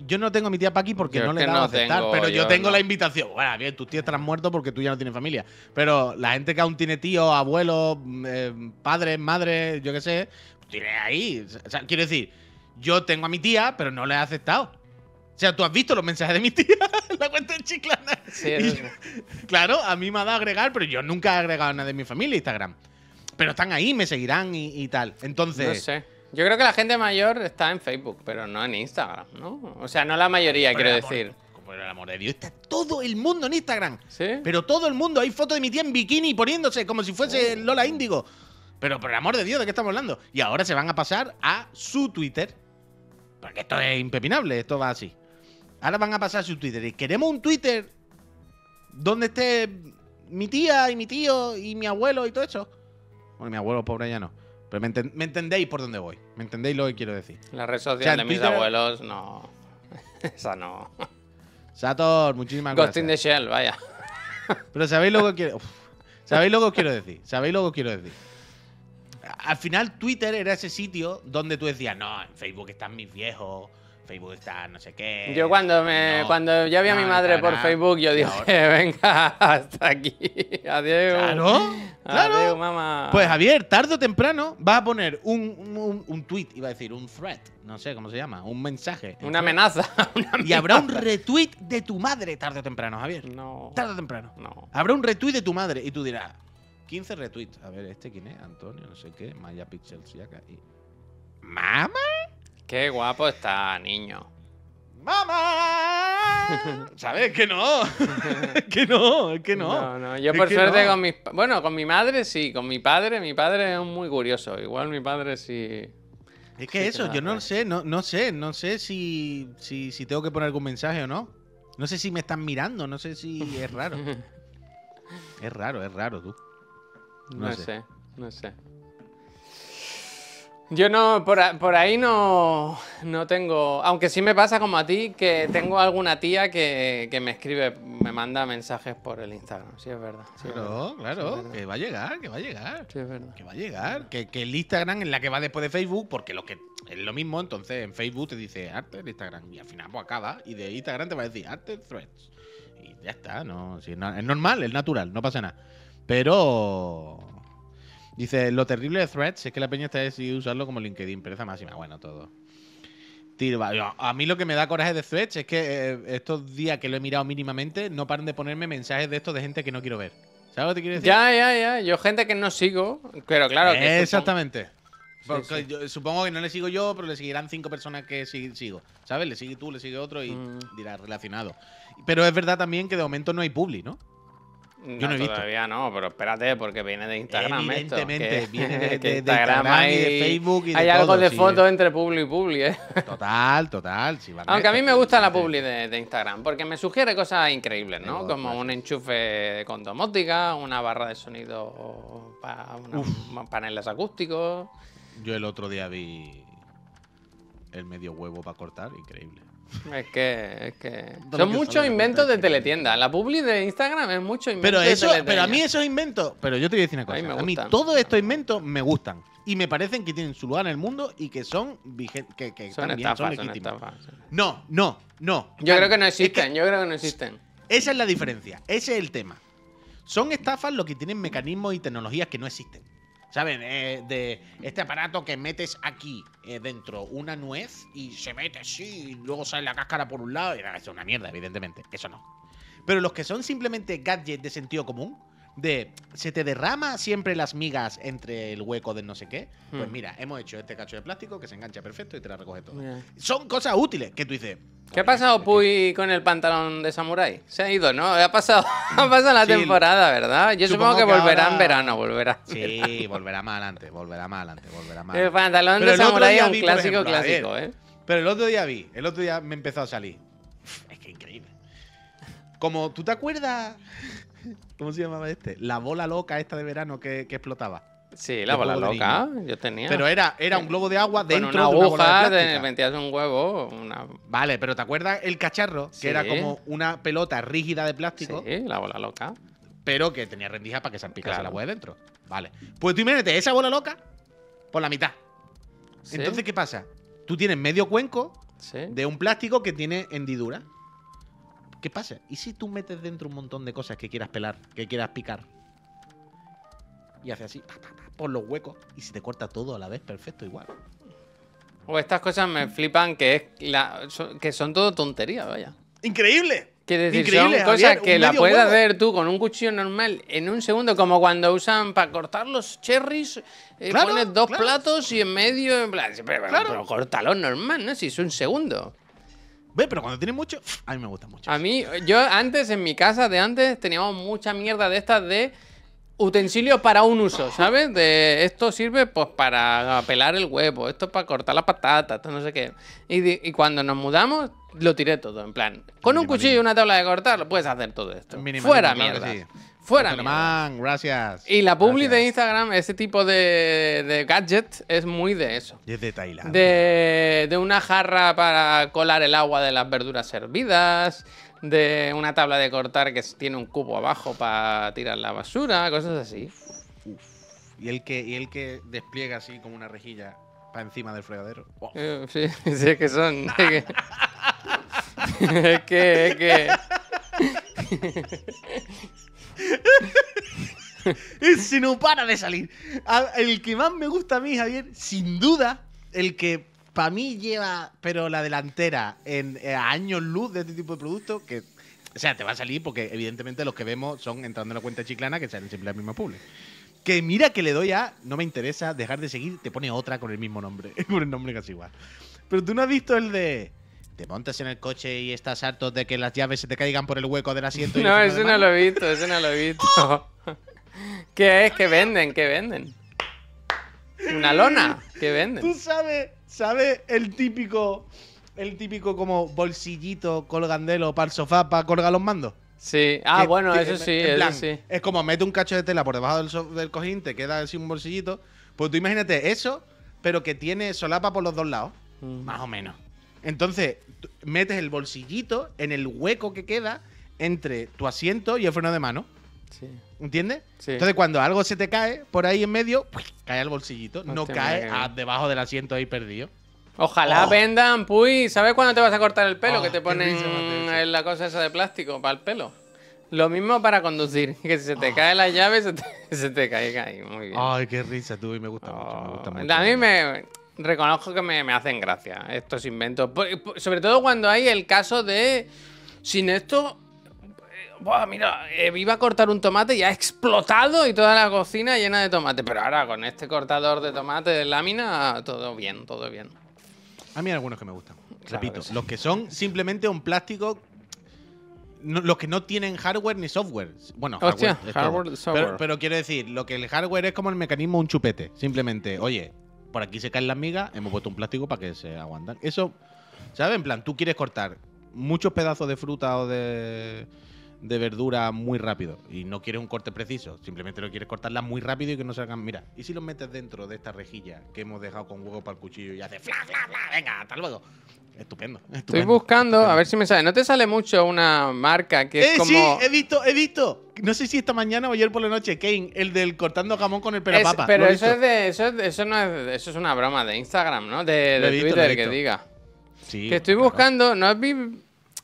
Yo no tengo a mi tía Paqui porque Yo no le he dado no a aceptar, tengo, pero yo, yo tengo no. la invitación. Bueno, bien, tus tíos estarán muertos porque tú ya no tienes familia. Pero la gente que aún tiene tíos, abuelos, mm, eh, padres, madres, yo qué sé, tiene ahí. O sea, quiero decir, yo tengo a mi tía, pero no le he aceptado. O sea, tú has visto los mensajes de mi tía en la cuenta de Chiclana. Sí, yo-. Claro, a mí me ha dado a agregar, pero yo nunca he agregado a nadie de mi familia a Instagram. Pero están ahí, me seguirán y, y tal. Entonces, No sé. Yo creo que la gente mayor está en Facebook, pero no en Instagram, ¿no? O sea, no la mayoría, quiero decir. Por el amor de Dios, está todo el mundo en Instagram. ¿Sí? Pero todo el mundo, hay fotos de mi tía en bikini poniéndose como si fuese Lola Índigo. Pero por el amor de Dios, ¿de qué estamos hablando? Y ahora se van a pasar a su Twitter. Porque esto es impepinable, esto va así. Ahora van a pasar a su Twitter. Y queremos un Twitter donde esté mi tía y mi tío y mi abuelo y todo eso. Bueno, mi abuelo pobre ya no. Pero me, enten- me entendéis por dónde voy. Me entendéis lo que quiero decir. La red social O sea, de mis Twitter- abuelos, no. Esa no. Sator, muchísimas Ghost in the gracias. Shell, vaya. Pero sabéis lo que quiero. Uf. ¿Sabéis lo que os quiero decir? ¿Sabéis lo que os quiero decir? Al final, Twitter era ese sitio donde tú decías, no, en Facebook están mis viejos, Facebook está no sé qué. Yo cuando me no, cuando ya vi a no, mi madre por Facebook, yo dije, venga, hasta aquí. Adiós. Claro, claro. Adiós, mamá. Pues Javier, tarde o temprano vas a poner un, un, un tweet, iba a decir, un thread, no sé cómo se llama, un mensaje. Una amenaza. una Y habrá un retweet de tu madre tarde o temprano, Javier. No. Tarde o temprano. No. Habrá un retweet de tu madre y tú dirás, 15 retweets. A ver, ¿este quién es? Antonio, no sé qué, Maya Pixels y acá. y- ¡Mamá! Qué guapo está, niño. ¡Mamá! ¿Sabes? Que no. que no, es que no. No, no. Yo por suerte no. con mis... Bueno, con mi madre sí. Con mi padre, mi padre es muy curioso. Igual mi padre sí... Es que Sí, eso, que yo no, sé, no, no sé, no sé si, si, si tengo que poner algún mensaje o no. No sé si me están mirando, no sé si es raro. es raro, es raro, tú. No, No sé. sé. no sé. Yo no, por, por ahí no, no tengo, aunque sí me pasa como a ti, que tengo alguna tía que, que me escribe, me manda mensajes por el Instagram, sí es verdad. Sí es verdad, Claro, sí claro, que va a llegar, que va a llegar. sí es verdad. Que va a llegar. Que, que el Instagram es la que va después de Facebook, porque lo que es lo mismo, entonces en Facebook te dice arte de Instagram. Y al final pues acaba. Y de Instagram te va a decir arte threads. Y ya está, no. si na- es normal, es natural, no pasa nada. Pero. Dice, lo terrible de threads es que la peña está decidiendo usarlo como LinkedIn, pereza máxima. Bueno, todo. Yo- a mí lo que me da coraje de threads es que eh, estos días que lo he mirado mínimamente, no paran de ponerme mensajes de estos de gente que no quiero ver. ¿Sabes lo que te quiero decir? Ya, ya, ya, yo gente que no sigo, pero claro que... supongo- Exactamente. Porque sí. yo supongo que no le sigo yo, pero le seguirán cinco personas que sí- sigo. ¿Sabes? Le sigue tú, le sigue otro y Mm. dirá relacionado. Pero es verdad también que de momento no hay publi, ¿no? Yo no he visto. Todavía no, pero espérate, porque viene de Instagram esto. Evidentemente, que- viene de, de Instagram, y hay- de Facebook y de Hay algo todo, de sí. fotos entre Publi y Publi, ¿eh? Total, total. sí, vale. Aunque a mí me gusta la Publi de, de Instagram, porque me sugiere cosas increíbles, ¿no? Como claro. un enchufe con domótica, una barra de sonido para paneles acústicos. Yo el otro día vi el medio huevo para cortar, increíble. Es que, es que son muchos de inventos de teletienda. La publi de Instagram es mucho invento Pero de eso, pero a mí esos inventos, pero yo te voy a decir una A mí cosa. me A mí, todos estos inventos me gustan y me parecen que tienen su lugar en el mundo y que son vigentes, que, que son están bien, son estafas, son legítimos. estafas. sí. No, no, no. Yo Claro, creo que no es que existen, yo creo que no existen. esa es la diferencia, ese es el tema. Son estafas los que tienen mecanismos y tecnologías que no existen. ¿Saben? Eh, de este aparato que metes aquí eh, dentro una nuez y se mete así y luego sale la cáscara por un lado y eso es una mierda, evidentemente. Eso no. Pero los que son simplemente gadgets de sentido común, de se te derrama siempre las migas entre el hueco del no sé qué, pues Hmm. mira, hemos hecho este cacho de plástico que se engancha perfecto y te la recoge todo. Son cosas útiles que tú dices. ¿Qué ha "Joder, pasado Puy con el pantalón de samurái? Se ha ido, ¿no? Ha pasado, ha pasado la Sí, temporada, ¿verdad? Yo supongo, supongo que que volverá en ahora- verano, volverá. Sí, volverá más adelante, volverá más adelante, volverá más El pantalón Pero de samurái es un vi, clásico ejemplo, a ver, clásico, ¿eh? Pero el otro día vi, el otro día me empezó a salir. Es que increíble. Como, ¿tú te acuerdas? ¿Cómo se llamaba este? La bola loca esta de verano que, que explotaba. Sí, la bola loca, yo tenía. Pero era, era un globo de agua dentro una de una bola de plástica. metías un huevo, una... Vale, pero ¿te acuerdas el cacharro? Que era como una pelota rígida de plástico, Sí, la bola loca. pero que tenía rendija para que salpicase Claro. el agua de dentro. Vale. Pues tú imagínate esa bola loca por la mitad. Sí, Entonces, ¿qué pasa? Tú tienes medio cuenco sí. de un plástico que tiene hendidura. ¿Qué pasa? ¿Y si tú metes dentro un montón de cosas que quieras pelar, que quieras picar? Y haces así, pa, pa, pa, por los huecos, y se te corta todo a la vez, perfecto, igual. O estas cosas me flipan que es la, son- que son todo tonterías, vaya. ¡Increíble! Que decir, Increíble, son cosas Javier, que la puedes huevo. hacer tú con un cuchillo normal en un segundo, como cuando usan para cortar los cherries, eh, Claro, pones dos claro. platos y en medio, en plan, pero, Claro. pero córtalo normal, ¿no? Si es un segundo. Ve, pero cuando tienes mucho, a mí me gusta mucho. A mí, yo antes, en mi casa de antes, teníamos mucha mierda de estas de utensilios para un uso, ¿sabes? De esto sirve pues para pelar el huevo, esto para cortar la patata, esto no sé qué. Y, y cuando nos mudamos, lo tiré todo, en plan, con un cuchillo y una tabla de cortar, lo puedes hacer todo esto. Fuera mierda. sí. Fuera. Román, gracias. Y la publi de. Instagram, ese tipo de, de gadget, es muy de eso. Y es de Tailandia. De, de una jarra para colar el agua de las verduras servidas, de una tabla de cortar que tiene un cubo abajo para tirar la basura, cosas así. Y el que, y el que despliega así como una rejilla para encima del fregadero. Eh, Sí, sí, es que son. Es que. es que. Es que. Ese no para de salir. El que más me gusta a mí, Javier, sin duda, el que para mí lleva, pero la delantera en eh, a años luz de este tipo de productos, que, o sea, te va a salir porque evidentemente los que vemos son entrando en la cuenta chiclana que salen siempre al mismo público. Que mira que le doy a, no me interesa dejar de seguir, te pone otra con el mismo nombre, con el nombre casi igual. Pero tú no has visto el de... Te montas en el coche y estás harto de que las llaves se te caigan por el hueco del asiento. y No, ese no lo he visto, ese no lo he visto. ¿Qué es? ¿Qué venden? ¿Qué venden? ¿Una lona? ¿Qué Tú venden? sabes, sabes el típico, el típico como bolsillito colgandelo para el sofá para colgar los mandos. Sí. Ah, Que- bueno, que- eso sí, en eso sí. Es como mete un cacho de tela por debajo del, so- del cojín, te queda así un bolsillito. Pues tú imagínate eso, pero que tiene solapa por los dos lados, Mm. más o menos. Entonces, tú metes el bolsillito en el hueco que queda entre tu asiento y el freno de mano. Sí. ¿Entiendes? Sí. Entonces, cuando algo se te cae por ahí en medio, ¡puf! cae al bolsillito. No cae a- debajo del asiento ahí perdido. Ojalá Oh. vendan, puy. ¿Sabes cuándo te vas a cortar el pelo? Oh, que te ponen en la cosa esa de plástico para el pelo. Lo mismo para conducir. Que si se te cae la llave, se te, se te cae ahí. Muy bien. Ay, qué risa, tú. Y me gusta mucho, me gusta Oh, mucho. A mí me reconozco que me, me hacen gracia estos inventos. Por- por- Sobre todo cuando hay el caso de. Sin esto. eh, Buah, mira, eh, iba a cortar un tomate y ha explotado y toda la cocina llena de tomate. Pero ahora con este cortador de tomate de lámina, todo bien, todo bien. A mí hay algunos que me gustan. Claro Repito, que sí. los que son simplemente un plástico no- los que no tienen hardware ni software. Bueno, Hostia, hardware, hardware, software. Pero, pero quiero decir, lo que el hardware es como el mecanismo de un chupete. Simplemente, oye, por aquí se caen las migas, hemos puesto un plástico para que se aguantan. Eso, ¿sabes? En plan, tú quieres cortar muchos pedazos de fruta o de, verdura muy rápido y no quieres un corte preciso, simplemente lo quieres cortarlas muy rápido y que no salgan. Mira, ¿y si los metes dentro de esta rejilla que hemos dejado con huevo para el cuchillo y hace fla, fla, fla? Venga, hasta luego. Estupendo. Estoy estupendo, buscando, estupendo. a ver si me sale. ¿No te sale mucho una marca que es Eh, como. sí, he visto, he visto. No sé si esta mañana o ayer por la noche, Kane, el del cortando jamón con el pelo Es- pero eso es de. Eso, es de- eso no es, eso es una broma de Instagram, ¿no? De, visto, Twitter que diga. Sí, Que estoy claro. buscando, no has vi-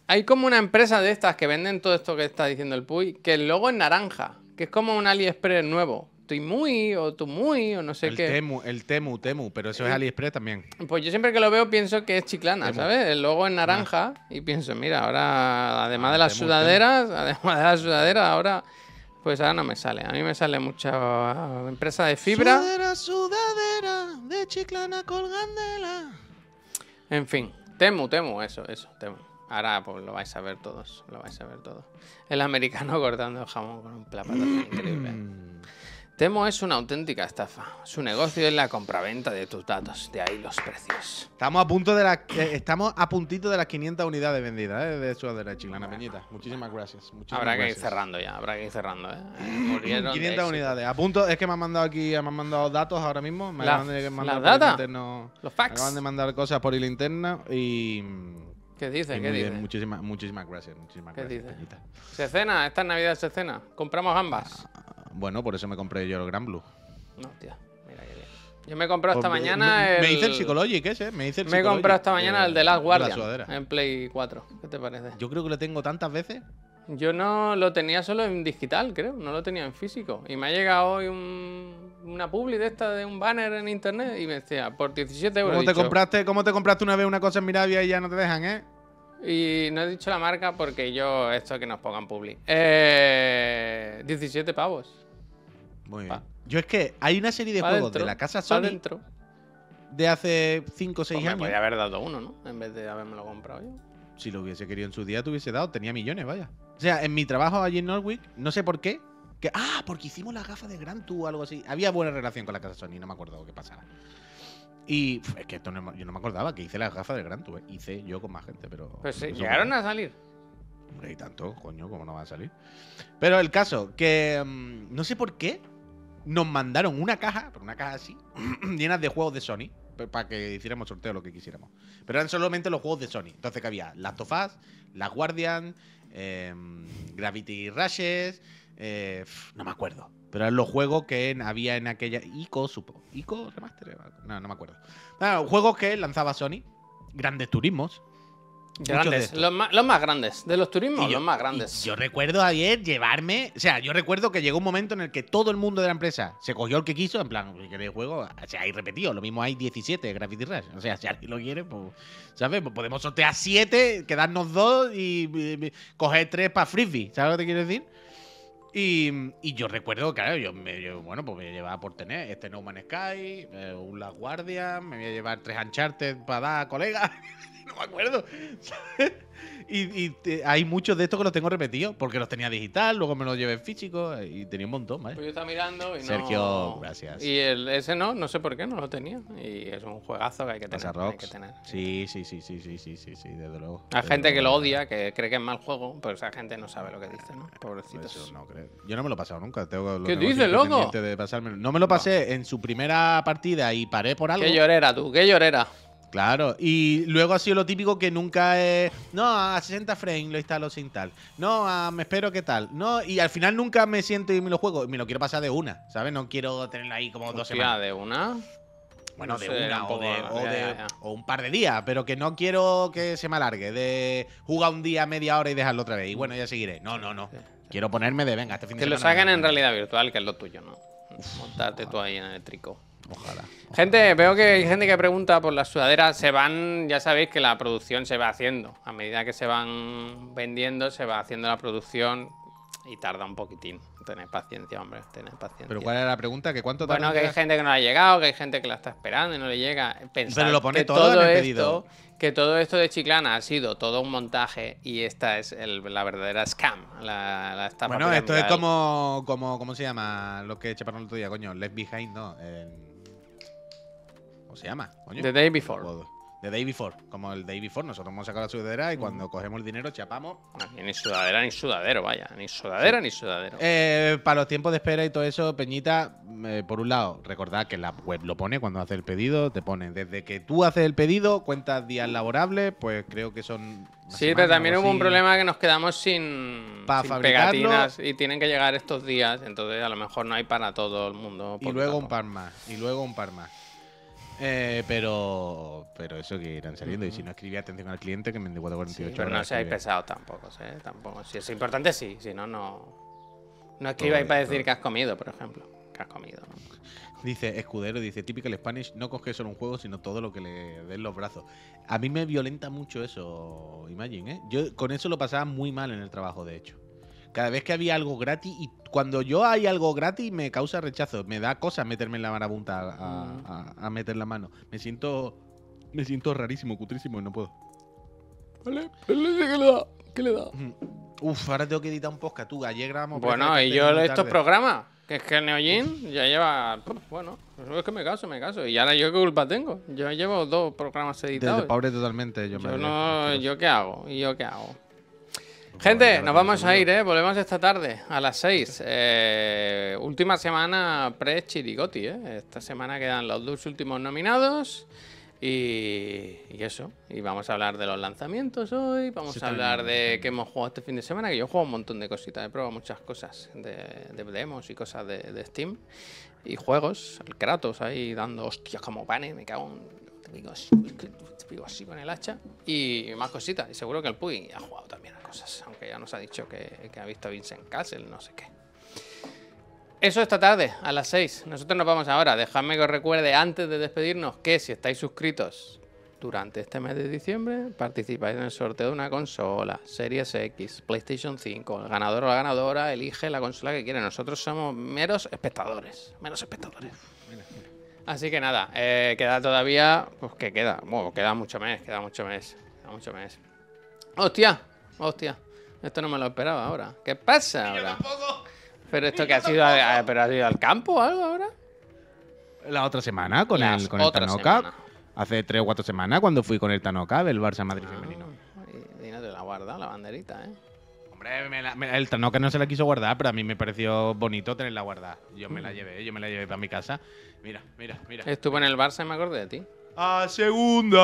Hay como una empresa de estas que venden todo esto que está diciendo el Puy, que el logo es naranja, que es como un AliExpress nuevo. Estoy muy, o tú muy, o no sé El qué. Temu, el Temu, Temu, pero eso es AliExpress también. Pues yo siempre que lo veo pienso que es chiclana, Temu. ¿sabes? El logo es naranja y pienso, mira, ahora, además Ah, de las Temu, sudaderas, además de las sudaderas, ahora, pues ahora no me sale. A mí me sale mucha ah, empresa de fibra. Sudadera, sudadera, de chiclana colgandela. En fin, Temu, Temu, eso, eso, Temu. Ahora pues lo vais a ver todos, lo vais a ver todos. El americano cortando el jamón con un plapatazo increíble. Temo es una auténtica estafa. Su negocio es la compraventa de tus datos, de ahí los precios. Estamos a punto de las, eh, estamos a puntito de las 500 unidades vendidas ¿eh? de sudadera chiclana peñita. Muchísimas gracias. muchísimas Habrá que ir cerrando ya, habrá que ir cerrando, ¿eh? Eh, murieron de 500 éxito. unidades. A punto, es que me han mandado aquí, me han mandado datos ahora mismo. Me La- acaban de mandar ¿las por interno- Los me facts. acaban de mandar cosas por el interno y. ¿Qué dice? ¿Qué dice? muchísimas, muchísimas gracias. Muchísimas ¿Qué gracias, dice? ¿Se cena? ¿Esta Navidad se cena? ¿Compramos ambas? Ah, Bueno, por eso me compré yo el Gran Blue. No, tío. Mira qué bien. Yo me he comprado esta Pues, mañana me, el... me hice el Psychologic ese, me hice el Me he comprado esta mañana eh, el de Last la Guardian sudadera. en Play 4. ¿Qué te parece? Yo creo que lo tengo tantas veces. Yo no lo tenía solo en digital, creo. No lo tenía en físico. Y me ha llegado hoy un- una publi de esta de un banner en internet y me decía, por 17 euros. ¿Cómo te, dicho- compraste, ¿Cómo te compraste una vez una cosa en Mirabia y ya no te dejan, eh? Y no he dicho la marca porque yo, esto que nos pongan publi. Eh, 17 pavos. Muy Pa- bien. Yo es que hay una serie de Pa' juegos dentro, de la casa Sony dentro. de hace 5 o 6 Pues me años. podía haber dado uno, ¿no? En vez de habérmelo comprado yo. Si lo hubiese querido en su día, te hubiese dado. Tenía millones, vaya. O sea, en mi trabajo allí en Norwich, no sé por qué. Que, ah, porque hicimos las gafas de Gran Tour o algo así. Había buena relación con la casa Sony, no me acuerdo qué pasaba. Y pf, es que esto no, yo no me acordaba que hice las gafas de Gran Tour. eh. Hice yo con más gente, pero. Pues sí, llegaron no- a salir. Hombre, y tanto, coño, ¿cómo no va a salir? Pero el caso, que mm, no sé por qué nos mandaron una caja, pero una caja así, llenas de juegos de Sony, para que hiciéramos sorteo lo que quisiéramos. Pero eran solamente los juegos de Sony. Entonces que había Last of Us, Last Guardian, em, Gravity Rushes, eh, no me acuerdo. Pero eran los juegos que había en aquella. ICO, supo. ¿ICO Remaster? No, no me acuerdo. Ah, juegos que lanzaba Sony. Grandes turismos. Grandes. Los más, los más grandes. De los turismos, Y yo- los más grandes. Yo recuerdo ayer llevarme. O sea, yo recuerdo que llegó un momento en el que todo el mundo de la empresa se cogió el que quiso. En plan, si queréis juego, o sea, hay repetido. Lo mismo hay 17 Graffiti Rush. O sea, si alguien lo quiere, pues. ¿Sabes? Pues podemos sortear 7, quedarnos dos y, y- y coger 3 para frisbee. ¿Sabes lo que te quiero decir? Y, yo recuerdo, claro, yo, me, yo, bueno, pues me llevaba por tener este No Man's Sky, eh, un Last Guardian, me voy a llevar tres Uncharted para dar a colegas. no me acuerdo. Y, y hay muchos de estos que los tengo repetidos, porque los tenía digital, luego me los llevé en físico y tenía un montón, ¿vale? Pues yo estaba mirando y no... Sergio, gracias. Y el, ese no, no sé por qué, no lo tenía. Y es un juegazo que hay que tener. Hay que tener. Sí, sí, sí, sí, sí, sí, sí, sí, desde luego. Hay gente que lo odia, que cree que es mal juego, pues esa gente no sabe lo que dice, ¿no? Pobrecitos. Eso no creo. Yo no me lo he pasado nunca. Tengo lo ¿Qué tengo dices, loco? pendiente De pasármelo. No me lo pasé en su primera partida y paré por algo. Qué llorera tú, qué llorera. Claro, y luego ha sido lo típico que nunca es. No, a 60 frames lo instalo sin tal. No, a me espero que tal. No, y al final nunca me siento y me lo juego. Me lo quiero pasar de una, ¿sabes? No quiero tenerlo ahí como dos semanas. de una. Bueno, no de sé, una o, de, o, ya, de- ya, ya. o un par de días, pero que no quiero que se me alargue. De jugar un día, media hora y dejarlo otra vez. Y bueno, ya seguiré. No, no, no. Quiero ponerme de venga, este fin de Que lo saquen en realidad virtual, que es lo tuyo, ¿no? Montarte tú ahí en el trico. Ojalá. Gente, veo que hay gente que pregunta por las sudaderas. Se van, ya sabéis que la producción se va haciendo. A medida que se van vendiendo, se va haciendo la producción. Y tarda un poquitín. Tened paciencia, hombre, tened paciencia. Pero ¿cuál era la pregunta? ¿Que cuánto Bueno, tarda que hay en gente que no le ha llegado, que hay gente que la está esperando y no le llega. Pensad Pero lo pone que todo en el esto, pedido. que todo esto de Chiclana ha sido todo un montaje y esta es el- la verdadera scam, la, la estafa Bueno, esto es como, como. ¿Cómo se llama? Lo que chaparon el otro día, coño. Left Behind, no. el- ¿Cómo se llama? Coño. The Day Before. The Day Before. Como el Day Before. Nosotros hemos sacado la sudadera y cuando cogemos el dinero chapamos. Aquí ni sudadera ni sudadero, vaya. Ni sudadera ni sudadero. Eh, para los tiempos de espera y todo eso, Peñita, eh, por un lado, recordad que la web lo pone cuando hace el pedido, te pone desde que tú haces el pedido, cuentas días laborables, pues creo que son. Sí, semana, pero también hubo un problema que nos quedamos sin, sin pegatinas y tienen que llegar estos días, entonces a lo mejor no hay para todo el mundo. Y luego un par más. Y luego un par más. Eh, pero pero eso que irán saliendo. Y si no escribí atención al cliente, que me 2448 Sí, pero no seáis pesados tampoco, ¿eh? Tampoco. Si es importante, sí. Si no, no. No escribáis para decir que has comido, por ejemplo. Que has comido. ¿no? Dice Escudero, dice Typical Spanish, no coge solo un juego, sino todo lo que le den los brazos. A mí me violenta mucho eso, Imagine, ¿eh? Yo con eso lo pasaba muy mal en el trabajo, de hecho. Cada vez que había algo gratis, y cuando yo hay algo gratis me causa rechazo, me da cosa meterme en la marabunta a, Mm. a- a meter la mano. Me siento me siento rarísimo, cutrísimo y no puedo. Vale, ¿qué le da? ¿Qué le da? Uf, ahora tengo que editar un podcast, tú, ayer grabamos... Bueno, y yo estos programas, que es que el Neojin ya lleva. Bueno, es que me caso, me caso. Y ahora yo qué culpa tengo. Yo llevo dos programas Desde editados. pobre totalmente, yo, Yo me no. ¿Yo qué hago? ¿Y yo qué hago? Gente, nos vamos a ir, ¿eh? Volvemos esta tarde a las 6. Eh, última semana pre-Chirigoti, ¿eh? Esta semana quedan los dos últimos nominados. Y, y eso. Y vamos a hablar de los lanzamientos hoy. Vamos a hablar de qué hemos jugado este fin de semana. Que yo juego un montón de cositas. He probado muchas cosas de, de demos y cosas de, de Steam. Y juegos. El Kratos ahí dando hostias como panes. Me cago en. Así, con el hacha. Y más cositas. Y seguro que el Puy ha jugado también a cosas. Aunque ya nos ha dicho que, que ha visto a Vincent Castle, no sé qué. Eso esta tarde, a las 6. Nosotros nos vamos ahora. Dejadme que os recuerde antes de despedirnos que si estáis suscritos durante este mes de diciembre, participáis en el sorteo de una consola, Series X, PlayStation 5. El ganador o la ganadora elige la consola que quiere. Nosotros somos meros espectadores. Meros espectadores. Así que nada, eh, queda todavía. Pues que queda. Bueno, queda mucho mes, queda mucho mes. Queda mucho mes. ¡Hostia! ¡Hostia! Esto no me lo esperaba ahora. ¿Qué pasa ahora? Pero esto que ha sido, a- pero ha sido al campo o algo ahora. La otra semana con Las el, con el semana. Hace tres o cuatro semanas cuando fui con el Tanoka del Barça Madrid femenino. Y, y no te la guarda la banderita, ¿eh? Hombre, me la- me- el Tanoka no se la quiso guardar, pero a mí me pareció bonito tenerla guardada. Yo me la llevé, yo me la llevé para mi casa. Mira, mira, mira. Estuve en el Barça y me acordé de ti. A segunda.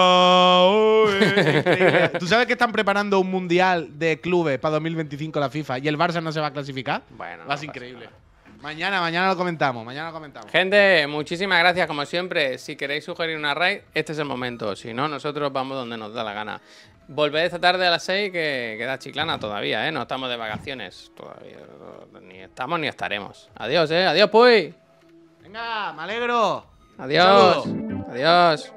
oe. Increíble. ¿Tú sabes que están preparando un mundial de clubes para 2025 la FIFA y el Barça no se va a clasificar? Bueno, Va a ser increíble. nada. Mañana, mañana lo comentamos, mañana lo comentamos. Gente, muchísimas gracias como siempre. Si queréis sugerir una raid, este es el momento. Si no, nosotros vamos donde nos da la gana. Volved esta tarde a las 6 que queda chiclana todavía, ¿eh? No estamos de vacaciones. Todavía. Ni estamos ni estaremos. Adiós, ¿eh? Adiós, Puy. Venga, me alegro. Adiós. Adiós.